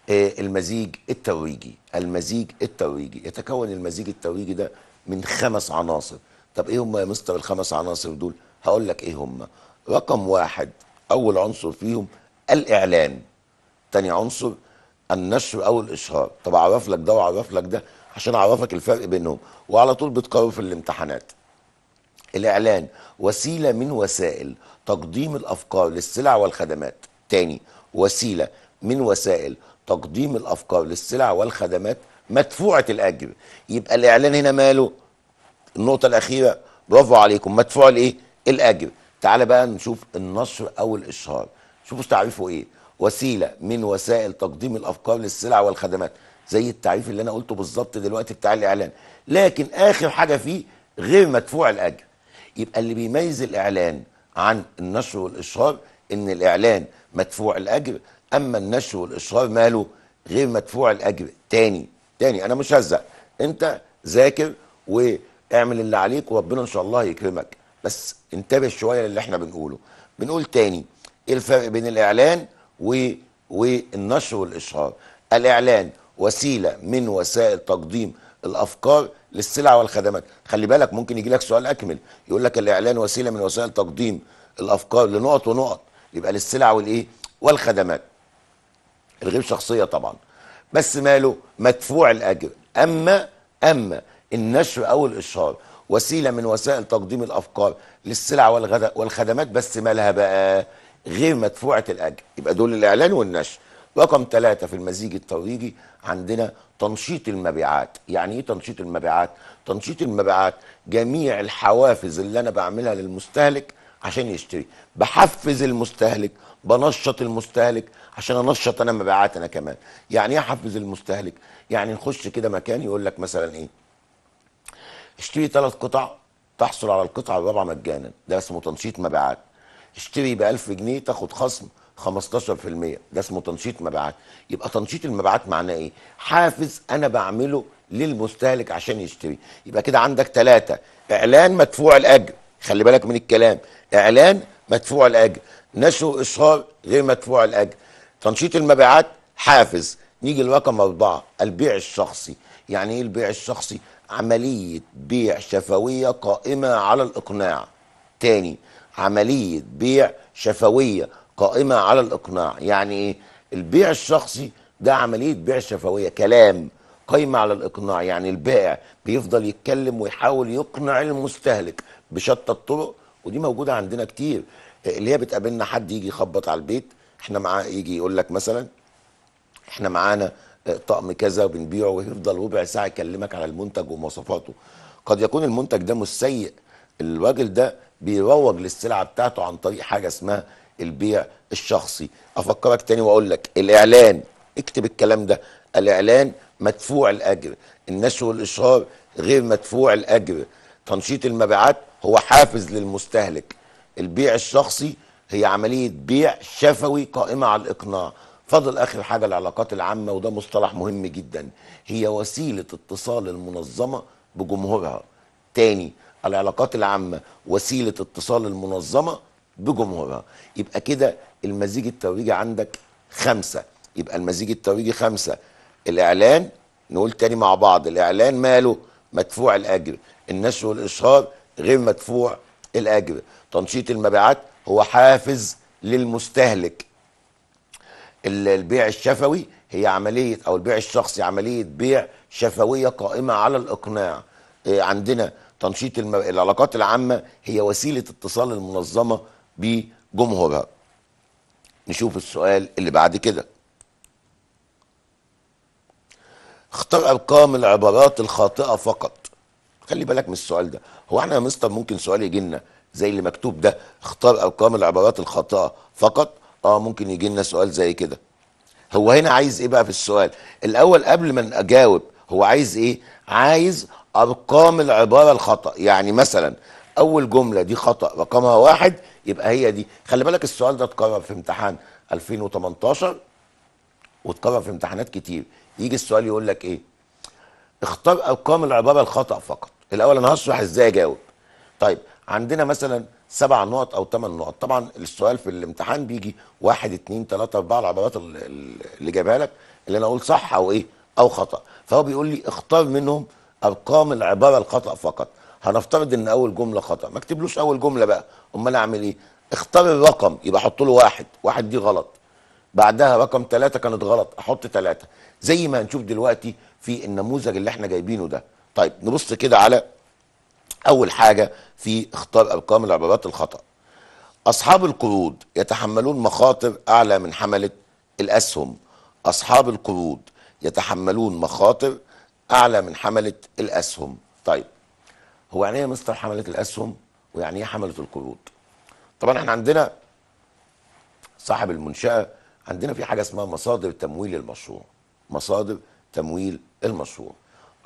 آه، المزيج الترويجي. المزيج الترويجي. يتكون المزيج الترويجي ده من خمس عناصر. طب إيه هم يا مستر الخمس عناصر دول؟ هقول لك إيه هم رقم واحد أول عنصر فيهم الإعلان. تاني عنصر النشر أو الإشهار. طب أعرف لك ده وأعرف لك ده عشان أعرفك الفرق بينهم. وعلى طول بتقروا في الامتحانات. الإعلان وسيلة من وسائل تقديم الأفكار للسلع والخدمات. تاني وسيلة من وسائل تقديم الأفكار للسلع والخدمات مدفوعة الأجر. يبقى الإعلان هنا ماله؟ النقطة الأخيرة. برافو عليكم. مدفوع الإيه الأجر. تعال بقى نشوف النشر أو الإشهار. شوفوا تعريفه إيه. وسيلة من وسائل تقديم الأفكار للسلع والخدمات. زي التعريف اللي أنا قلته بالظبط دلوقتي بتاع الإعلان. لكن آخر حاجة فيه غير مدفوع الأجر. يبقى اللي بيميز الإعلان عن النشر والاشهار إن الإعلان مدفوع الأجر أما النشر والاشهار ماله غير مدفوع الأجر. تاني تاني أنا مش هزق أنت ذاكر واعمل اللي عليك وربنا إن شاء الله يكرمك بس انتبه شوية للي إحنا بنقوله. بنقول تاني إيه الفرق بين الإعلان و... والنشر والاشهار الإعلان وسيلة من وسائل تقديم الأفكار للسلع والخدمات. خلي بالك ممكن يجي لك سؤال أكمل. يقول لك الإعلان وسيلة من وسائل تقديم الأفكار لنقط ونقط. يبقى للسلع والإيه؟ والخدمات. الغير شخصية طبعا. بس ماله؟ مدفوع الأجر. أما أما النشر أو الإشهار وسيلة من وسائل تقديم الأفكار للسلع والخدمات بس مالها بقى غير مدفوعة الأجر. يبقى دول الإعلان والنشر. رقم ثلاثة في المزيج الترويجي عندنا تنشيط المبيعات. يعني إيه تنشيط المبيعات؟ تنشيط المبيعات جميع الحوافز اللي أنا بعملها للمستهلك عشان يشتري. بحفز المستهلك بنشط المستهلك عشان أنشط أنا مبيعات أنا كمان. يعني إيه أحفز المستهلك؟ يعني نخش كده مكان يقول لك مثلا إيه؟ اشتري ثلاث قطع تحصل على القطعه الرابعة مجانا. ده اسمه تنشيط مبيعات. اشتري ب 1000 جنيه تاخد خصم 15% ده اسمه تنشيط مبيعات. يبقى تنشيط المبيعات معناه إيه؟ حافز أنا بعمله للمستهلك عشان يشتري. يبقى كده عندك ثلاثة إعلان مدفوع الأجر. خلي بالك من الكلام. إعلان مدفوع الأجر. نشر إشهار غير مدفوع الأجر. تنشيط المبيعات حافز. نيجي لرقم أربعة. البيع الشخصي. يعني إيه البيع الشخصي؟ عملية بيع شفوية قائمة على الإقناع. تاني عملية بيع شفوية قائمة على الإقناع. يعني إيه البيع الشخصي ده عملية بيع شفوية كلام قايمة على الإقناع. يعني البائع بيفضل يتكلم ويحاول يقنع المستهلك بشتى الطرق ودي موجودة عندنا كتير. اللي هي بتقابلنا حد يجي يخبط على البيت إحنا معاه يجي يقول لك مثلا إحنا معانا طقم كذا وبنبيعه ويفضل ربع ساعة يكلمك على المنتج ومواصفاته. قد يكون المنتج ده مش سيء الراجل ده بيروج للسلعة بتاعته عن طريق حاجة اسمها البيع الشخصي. أفكرك تاني وأقول لك الإعلان اكتب الكلام ده الإعلان مدفوع الأجر. النشر والإشهار غير مدفوع الأجر. تنشيط المبيعات هو حافز للمستهلك. البيع الشخصي هي عملية بيع شفوي قائمة على الإقناع. فضل آخر حاجة العلاقات العامة وده مصطلح مهم جدا. هي وسيلة اتصال المنظمة بجمهورها. تاني العلاقات العامة وسيلة اتصال المنظمة بجمهورها. يبقى كده المزيج الترويجي عندك خمسة. يبقى المزيج الترويجي خمسة. الإعلان نقول تاني مع بعض. الإعلان ماله؟ مدفوع الأجر. النشر والإشهار غير مدفوع الأجر. تنشيط المبيعات هو حافز للمستهلك. البيع الشفوي هي عملية أو البيع الشخصي عملية بيع شفوية قائمة على الإقناع. إيه عندنا تنشيط الم... العلاقات العامة هي وسيلة اتصال المنظمة بجمهورها. نشوف السؤال اللي بعد كده. اختار أرقام العبارات الخاطئة فقط. خلي بالك من السؤال ده. هو إحنا يا مستر ممكن سؤال يجي لنا زي اللي مكتوب ده؟ اختار أرقام العبارات الخاطئة فقط؟ آه ممكن يجي لنا سؤال زي كده. هو هنا عايز إيه بقى في السؤال؟ الأول قبل ما اجاوب هو عايز إيه؟ عايز أرقام العبارة الخطا يعني مثلا أول جملة دي خطأ رقمها واحد يبقى هي دي. خلي بالك السؤال ده اتكرر في امتحان 2018 واتكرر في امتحانات كتير. يجي السؤال يقول لك إيه؟ اختار أرقام العبارة الخطأ فقط. الأول أنا هشرح إزاي أجاوب؟ طيب عندنا مثلا سبع نقط أو ثمان نقط. طبعا السؤال في الامتحان بيجي واحد اتنين تلاتة أربعة العبارات اللي جايبها لك اللي أنا أقول صح أو إيه أو خطأ. فهو بيقول لي اختار منهم أرقام العبارة الخطأ فقط. هنفترض إن أول جملة خطأ. ما اكتبلوش أول جملة بقى. امال اعمل إيه؟ اختار الرقم يبقى أحط له واحد. واحد دي غلط. بعدها رقم ثلاثة كانت غلط أحط ثلاثة زي ما هنشوف دلوقتي في النموذج اللي إحنا جايبينه ده. طيب نبص كده على أول حاجة في اختار أرقام العبارات الخطأ. أصحاب القروض يتحملون مخاطر أعلى من حملة الأسهم. أصحاب القروض يتحملون مخاطر أعلى من حملة الأسهم. طيب هو يعني إيه مستر حملة الأسهم؟ ويعني إيه حمله القروض طبعا إحنا عندنا صاحب المنشأة عندنا في حاجة اسمها مصادر تمويل المشروع. مصادر تمويل المشروع.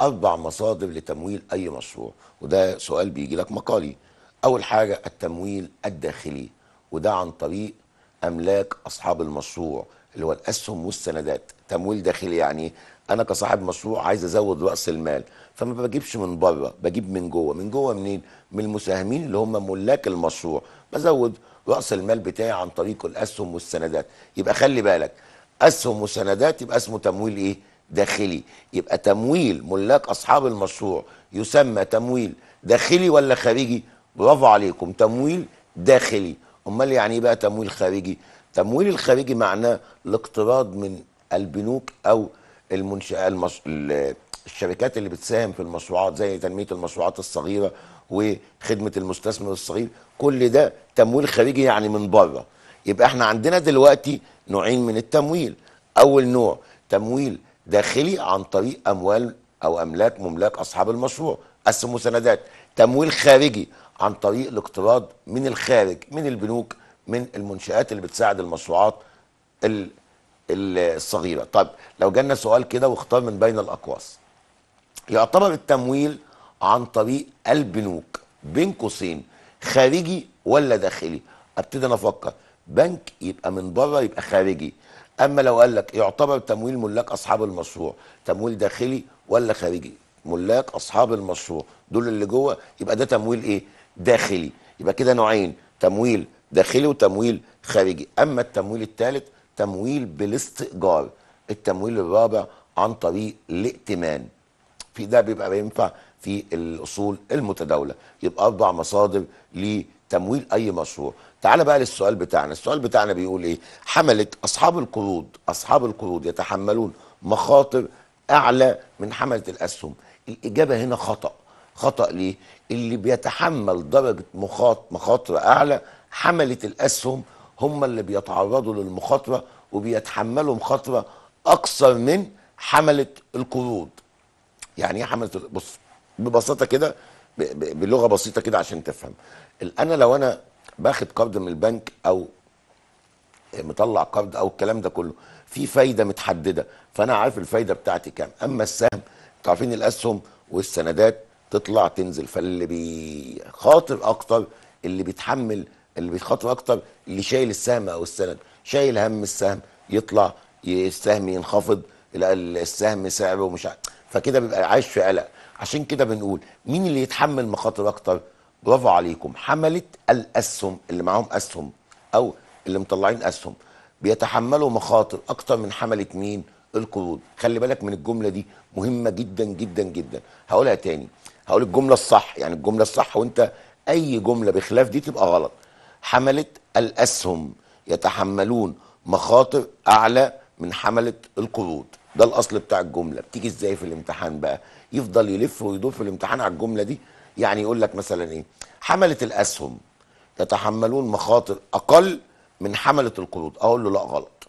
أربع مصادر لتمويل أي مشروع. وده سؤال بيجي لك مقالي. أول حاجة التمويل الداخلي. وده عن طريق أملاك أصحاب المشروع اللي هو الأسهم والسندات. تمويل داخلي يعني أنا كصاحب مشروع عايز أزود رأس المال. فما بجيبش من بره بجيب من جوه. من جوه منين؟ من المساهمين اللي هم ملاك المشروع. بزود رأس المال بتاعي عن طريق الأسهم والسندات. يبقى خلي بالك أسهم وسندات يبقى اسمه تمويل إيه؟ داخلي. يبقى تمويل ملاك أصحاب المشروع يسمى تمويل داخلي ولا خارجي؟ برافو عليكم تمويل داخلي. أمال يعني إيه بقى تمويل خارجي؟ تمويل الخارجي معناه الاقتراض من البنوك أو المنشأة المش... الشركات اللي بتساهم في المشروعات زي تنمية المشروعات الصغيرة وخدمة المستثمر الصغير كل ده تمويل خارجي يعني من بره. يبقى إحنا عندنا دلوقتي نوعين من التمويل. أول نوع تمويل داخلي عن طريق أموال أو أملاك مملاك أصحاب المشروع اسهم وسندات تمويل خارجي عن طريق الاقتراض من الخارج من البنوك من المنشآت اللي بتساعد المشروعات الصغيرة. طيب لو جالنا سؤال كده واختار من بين الأقواس. يعتبر التمويل عن طريق البنوك بين قوسين خارجي ولا داخلي. أبتدي أنا أفكر بنك يبقى من بره يبقى خارجي. أما لو قال لك يعتبر تمويل ملاك أصحاب المشروع تمويل داخلي ولا خارجي ملاك أصحاب المشروع دول اللي جوه يبقى ده تمويل إيه؟ داخلي. يبقى كده نوعين تمويل داخلي وتمويل خارجي. أما التمويل الثالث تمويل بالاستئجار التمويل الرابع عن طريق الائتمان. في ده بيبقى بينفع في الأصول المتداولة. يبقى أربع مصادر لتمويل أي مشروع. تعال بقى للسؤال بتاعنا. السؤال بتاعنا بيقول إيه؟ حمله أصحاب القروض أصحاب القروض يتحملون مخاطر أعلى من حملة الأسهم. الإجابة هنا خطأ. خطأ ليه؟ اللي بيتحمل درجة مخاط مخاطر أعلى حملة الأسهم هم اللي بيتعرضوا للمخاطرة وبيتحملوا مخاطرة أكثر من حملة القروض. يعني إيه حملة بص ببساطة كده بلغة بسيطة كده عشان تفهم. أنا لو أنا باخد قرض من البنك أو مطلع قرض أو الكلام ده كله في فايدة متحددة فأنا عارف الفايدة بتاعتي كام. أما السهم أنتوا عارفين الأسهم والسندات تطلع تنزل فاللي بيخاطر أكتر اللي بيتحمل اللي بيخاطر أكتر اللي شايل السهم أو السند. شايل هم السهم يطلع السهم ينخفض السهم سعره مش عارف فكده بيبقى عايش في قلق. عشان كده بنقول مين اللي يتحمل مخاطر أكتر؟ برافو عليكم حملة الاسهم اللي معاهم اسهم أو اللي مطلعين اسهم بيتحملوا مخاطر أكتر من حملة مين؟ القروض خلي بالك من الجملة دي مهمة جدا جدا جدا. هقولها تاني. هقول الجملة الصح. يعني الجملة الصح وانت أي جملة بخلاف دي تبقى غلط. حملة الاسهم يتحملون مخاطر أعلى من حملة القروض ده الأصل بتاع الجملة. بتيجي إزاي في الامتحان بقى؟ يفضل يلف ويدور في الامتحان على الجملة دي. يعني يقول لك مثلا إيه؟ حملة الأسهم يتحملون مخاطر أقل من حملة القروض أقول له لا غلط.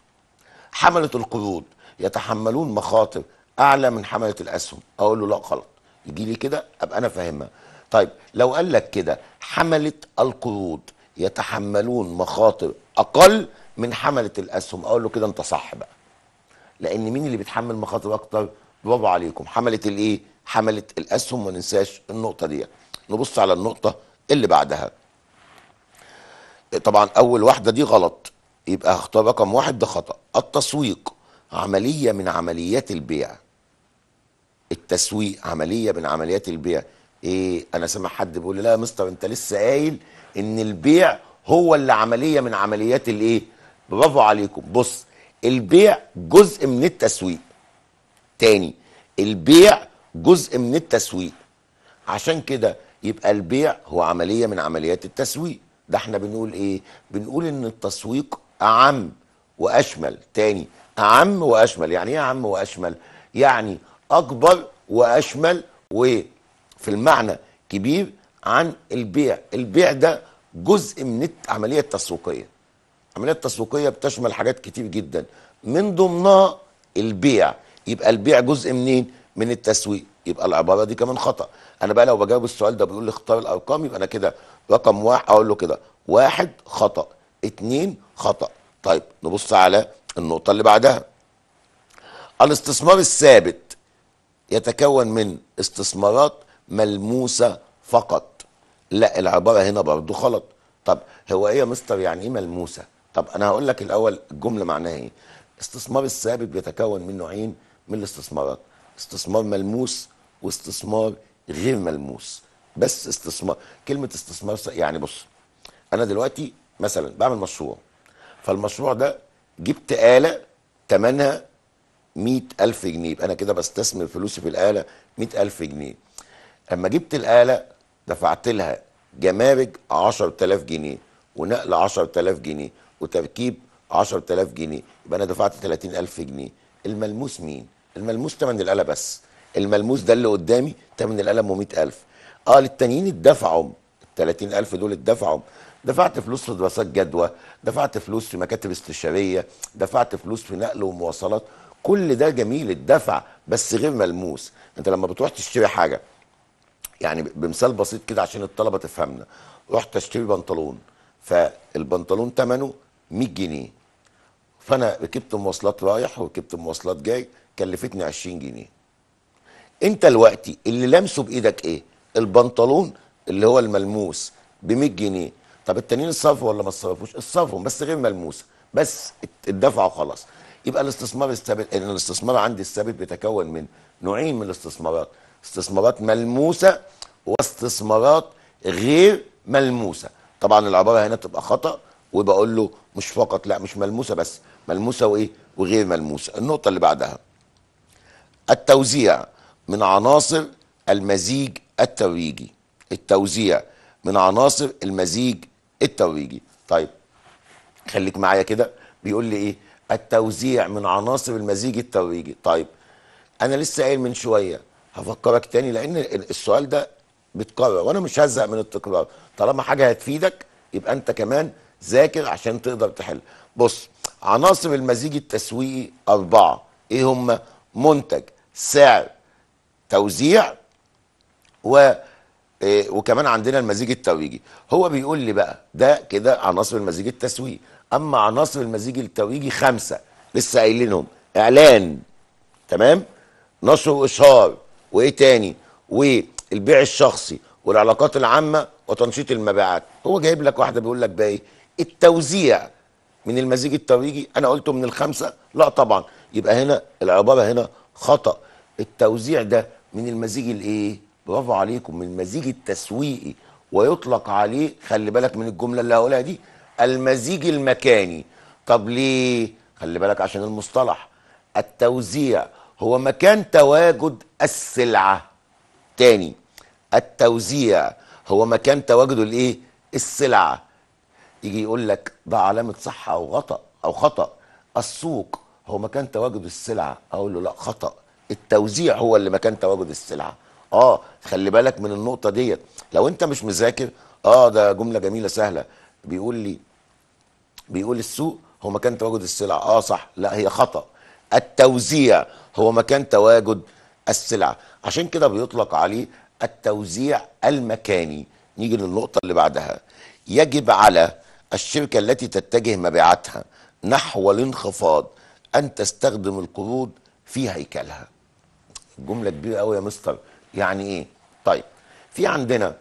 حملة القروض يتحملون مخاطر أعلى من حملة الأسهم. أقول له لا غلط. يجي لي كده أبقى أنا فاهمها. طيب لو قال لك كده حملة القروض يتحملون مخاطر أقل من حملة الأسهم. أقول له كده أنت صح بقى. لأن مين اللي بيتحمل مخاطر أكتر؟ برافو عليكم. حمله الإيه؟ حمله الأسهم ما ننساش النقطة دي. نبص على النقطة اللي بعدها. طبعا أول واحدة دي غلط. يبقى هختار رقم واحد ده خطأ. التسويق. عملية من عمليات البيع. التسويق. عملية من عمليات البيع. إيه؟ أنا سامع حد بيقول لي لا يا مستر أنت لسه قايل إن البيع هو اللي عملية من عمليات الإيه؟ برافو عليكم. بص البيع جزء من التسويق. تاني البيع جزء من التسويق. عشان كده يبقى البيع هو عملية من عمليات التسويق. ده إحنا بنقول إيه؟ بنقول إن التسويق أعم وأشمل. تاني أعم وأشمل. يعني إيه أعم وأشمل؟ يعني أكبر وأشمل وفي المعنى كبير عن البيع. البيع ده جزء من العملية التسويقية العملية التسويقية بتشمل حاجات كتير جدا. من ضمنها البيع. يبقى البيع جزء منين؟ من التسويق. يبقى العبارة دي كمان خطأ. أنا بقى لو بجاوب السؤال ده بيقول لي اختار الأرقام يبقى أنا كده رقم واحد أقول له كده. واحد خطأ. اتنين خطأ. طيب نبص على النقطة اللي بعدها. الاستثمار الثابت يتكون من استثمارات ملموسة فقط. لا العبارة هنا برضو غلط طب هو إيه يا مستر؟ يعني إيه ملموسة؟ طب أنا هقول لك الأول الجملة معناها إيه؟ الاستثمار الثابت بيتكون من نوعين من الاستثمارات استثمار ملموس واستثمار غير ملموس. بس استثمار كلمة استثمار يعني بص أنا دلوقتي مثلا بعمل مشروع فالمشروع ده جبت آلة تمنها مئة ألف جنيه أنا كده بستثمر فلوسي في الآلة مئة ألف جنيه. أما جبت الآلة دفعت لها جمارك عشر تلاف جنيه ونقل عشر تلاف جنيه. وتركيب عشر تلاف جنيه يبقى أنا دفعت تلاتين ألف جنيه. الملموس مين؟ الملموس تمن الآلة بس. الملموس ده اللي قدامي تمن الآلة مئة ألف آه للتانيين اتدفعوا. التلاتين ألف دول اتدفعوا. دفعت فلوس في دراسات جدوى دفعت فلوس في مكاتب استشارية دفعت فلوس في نقل ومواصلات. كل ده جميل الدفع بس غير ملموس. انت لما بتروح تشتري حاجة يعني بمثال بسيط كده عشان الطلبة تفهمنا. رحت اشتري بنطلون فالبنطلون ثمنه 100 جنيه. فأنا ركبت مواصلات رايح وركبت مواصلات جاي كلفتني 20 جنيه. أنت دلوقتي اللي لامسه بإيدك إيه؟ البنطلون اللي هو الملموس ب 100 جنيه. طب التانيين اتصرفوا ولا ما اتصرفوش؟ اتصرفوا بس غير ملموسه بس اتدفعوا خلاص. يبقى الاستثمار الثابت الاستثمار عندي الثابت بيتكون من نوعين من الاستثمارات. استثمارات ملموسة واستثمارات غير ملموسة. طبعا العبارة هنا تبقى خطأ وبقول له مش فقط لا مش ملموسة بس. ملموسة وإيه؟ وغير ملموسة. النقطة اللي بعدها. التوزيع من عناصر المزيج الترويجي التوزيع من عناصر المزيج الترويجي طيب خليك معايا كده. بيقول لي إيه؟ التوزيع من عناصر المزيج الترويجي طيب أنا لسه قايل من شوية. هفكرك تاني لأن السؤال ده بيتكرر وأنا مش هزهق من التكرار. طالما حاجة هتفيدك يبقى أنت كمان ذاكر عشان تقدر تحل. بص عناصر المزيج التسويقي أربعة. إيه هم؟ منتج سعر توزيع و إيه وكمان عندنا المزيج الترويجي. هو بيقول لي بقى ده كده عناصر المزيج التسويقي. أما عناصر المزيج الترويجي خمسة. لسه قايلينهم. إعلان تمام؟ نشر وإشهار. وإيه تاني؟ والبيع الشخصي والعلاقات العامة وتنشيط المبيعات. هو جايب لك واحدة بيقول لك بقى إيه؟ التوزيع من المزيج الترويجي أنا قلته من الخمسة لا طبعا. يبقى هنا العبارة هنا خطأ. التوزيع ده من المزيج الإيه؟ برافو عليكم من المزيج التسويقي ويطلق عليه خلي بالك من الجملة اللي هقولها دي المزيج المكاني. طب ليه؟ خلي بالك عشان المصطلح. التوزيع هو مكان تواجد السلعة. تاني التوزيع هو مكان تواجد الإيه؟ السلعة. يجي يقول لك ده علامة صح أو غطأ أو خطأ. السوق هو مكان تواجد السلعة. أقول له لا خطأ. التوزيع هو اللي مكان تواجد السلعة. آه خلي بالك من النقطة ديت. لو أنت مش مذاكر آه ده جملة جميلة سهلة. بيقول لي بيقول السوق هو مكان تواجد السلع آه صح. لا هي خطأ. التوزيع هو مكان تواجد السلع عشان كده بيطلق عليه التوزيع المكاني. نيجي للنقطة اللي بعدها. يجب على الشركة التي تتجه مبيعاتها نحو الانخفاض أن تستخدم القروض في هيكلها. جملة كبيرة قوي يا مستر. يعني إيه؟ طيب في عندنا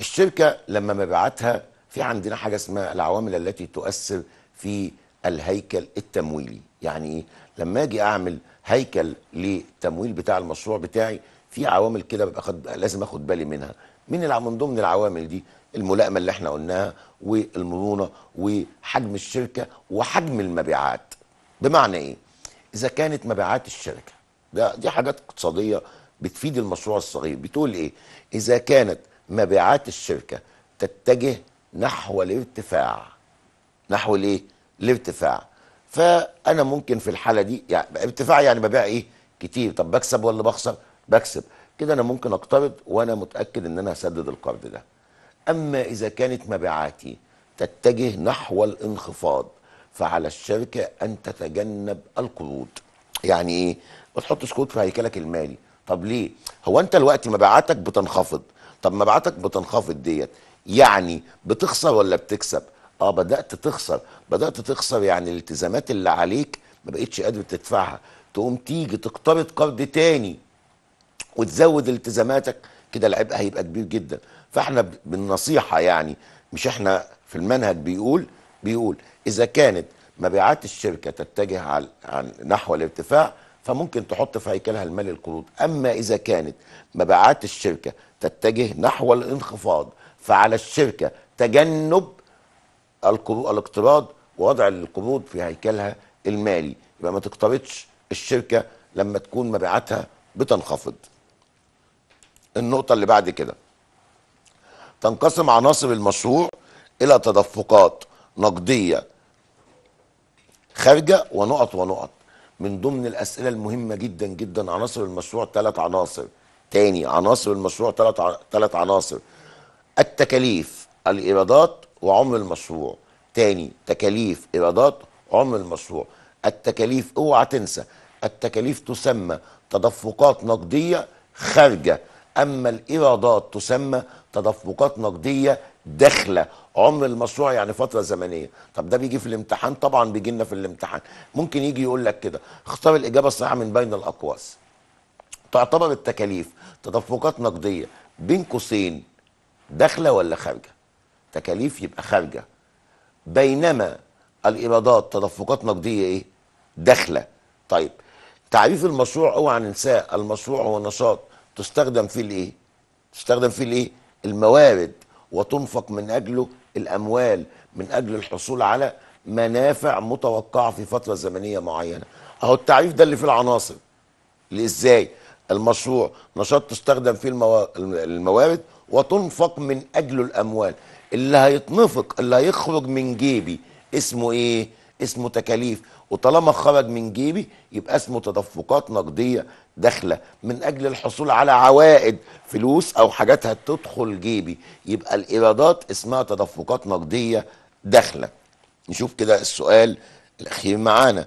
الشركة لما مبيعاتها في عندنا حاجة اسمها العوامل التي تؤثر في الهيكل التمويلي. يعني إيه؟ لما أجي أعمل هيكل للتمويل بتاع المشروع بتاعي في عوامل كده ببقى. لازم آخد بالي منها. من. من ضمن العوامل دي؟ الملائمة اللي إحنا قلناها والمرونة وحجم الشركة وحجم المبيعات. بمعنى إيه؟ إذا كانت مبيعات الشركة ده دي حاجات اقتصادية بتفيد المشروع الصغير. بتقول إيه؟ إذا كانت مبيعات الشركة تتجه نحو الارتفاع. نحو الإيه؟ الارتفاع. فأنا ممكن في الحالة دي يعني ارتفاع يعني ببيع إيه؟ كتير. طب بكسب ولا بخسر؟ بكسب. كده أنا ممكن أقترض وأنا متأكد إن أنا هسدد القرض ده. أما إذا كانت مبيعاتي تتجه نحو الانخفاض فعلى الشركة أن تتجنب القروض. يعني إيه؟ ما تحطش قروض في هيكلك المالي. طب ليه؟ هو أنت دلوقتي مبيعاتك بتنخفض. طب مبيعاتك بتنخفض ديت يعني بتخسر ولا بتكسب؟ آه بدأت تخسر. بدأت تخسر يعني الالتزامات اللي عليك ما بقتش قادر تدفعها. تقوم تيجي تقترض قرض تاني وتزود التزاماتك. كده العبء هيبقى كبير جدا. فاحنا بالنصيحة يعني مش إحنا في المنهج بيقول بيقول إذا كانت مبيعات الشركة تتجه عن نحو الارتفاع فممكن تحط في هيكلها المالي القروض. أما إذا كانت مبيعات الشركة تتجه نحو الانخفاض فعلى الشركة تجنب الاقتراض ووضع القروض في هيكلها المالي. يبقى ما تقترضش الشركة لما تكون مبيعاتها بتنخفض. النقطة اللي بعد كده. تنقسم عناصر المشروع إلى تدفقات نقدية خارجة ونقط ونقط. من ضمن الأسئلة المهمة جدا جدا عناصر المشروع ثلاث عناصر. تاني عناصر المشروع ثلاث ثلاث عناصر. التكاليف الإيرادات وعمر المشروع. تاني تكاليف إيرادات عمر المشروع. التكاليف اوعى تنسى. التكاليف تسمى تدفقات نقدية خارجة أما الإيرادات تسمى تدفقات نقدية داخلة. عمر المشروع يعني فترة زمنية. طب ده بيجي في الامتحان؟ طبعا بيجي لنا في الامتحان. ممكن يجي يقول لك كده. اختار الإجابة الصحيحة من بين الأقواس. تعتبر التكاليف تدفقات نقدية بين قوسين داخلة ولا خارجة؟ تكاليف يبقى خارجة. بينما الإيرادات تدفقات نقدية إيه؟ داخلة. طيب تعريف المشروع أوعى ننساه. المشروع هو نشاط تستخدم فيه الإيه؟ تستخدم فيه الإيه؟ الموارد وتنفق من اجله الأموال من أجل الحصول على منافع متوقعة في فترة زمنية معينة. أهو التعريف ده اللي فيه العناصر. إزاي؟ المشروع نشاط تستخدم فيه الموا- الموارد وتنفق من اجله الأموال. اللي هيتنفق اللي هيخرج من جيبي اسمه إيه؟ اسمه تكاليف وطالما خرج من جيبي يبقى اسمه تدفقات نقدية داخلة من أجل الحصول على عوائد فلوس أو حاجات هتدخل جيبي. يبقى الإيرادات اسمها تدفقات نقدية داخلة. نشوف كده السؤال الأخير معانا.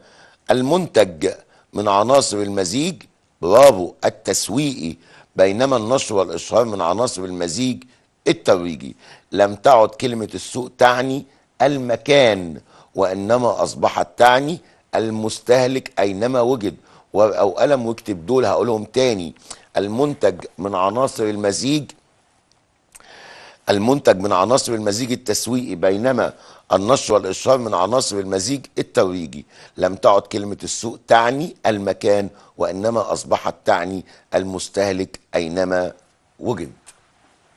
المنتج من عناصر المزيج برافو التسويقي بينما النشر والإشهار من عناصر المزيج الترويجي. لم تعد كلمة السوق تعني المكان. وإنما اصبحت تعني المستهلك أينما وجد ورقه وقلم واكتب دول هقولهم تاني. المنتج من عناصر المزيج المنتج من عناصر المزيج التسويقي بينما النشر والإشهار من عناصر المزيج الترويجي. لم تعد كلمة السوق تعني المكان وإنما أصبحت تعني المستهلك أينما وجد.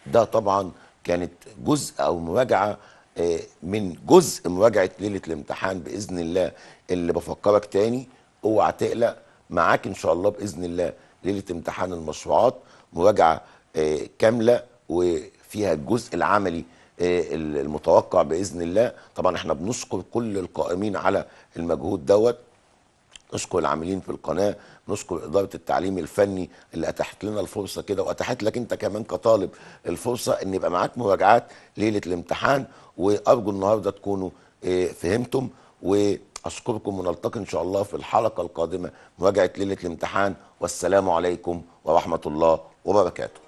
ده طبعا كانت جزء أو مراجعة من جزء مراجعة ليلة الامتحان بإذن الله اللي بفكرك تاني اوعى تقلق معاك إن شاء الله بإذن الله ليلة امتحان المشروعات مراجعة آه، كاملة وفيها الجزء العملي آه، المتوقع بإذن الله. طبعا إحنا بنشكر كل القائمين على المجهود دوت. نشكر العاملين في القناة نشكر إدارة التعليم الفني اللي أتاحت لنا الفرصة كده وأتاحت لك أنت كمان كطالب الفرصة إن يبقى معاك مراجعات ليلة الامتحان وأرجو النهارده تكونوا آه، فهمتم وأشكركم ونلتقي إن شاء الله في الحلقة القادمة مراجعة ليلة الامتحان والسلام عليكم ورحمة الله وبركاته.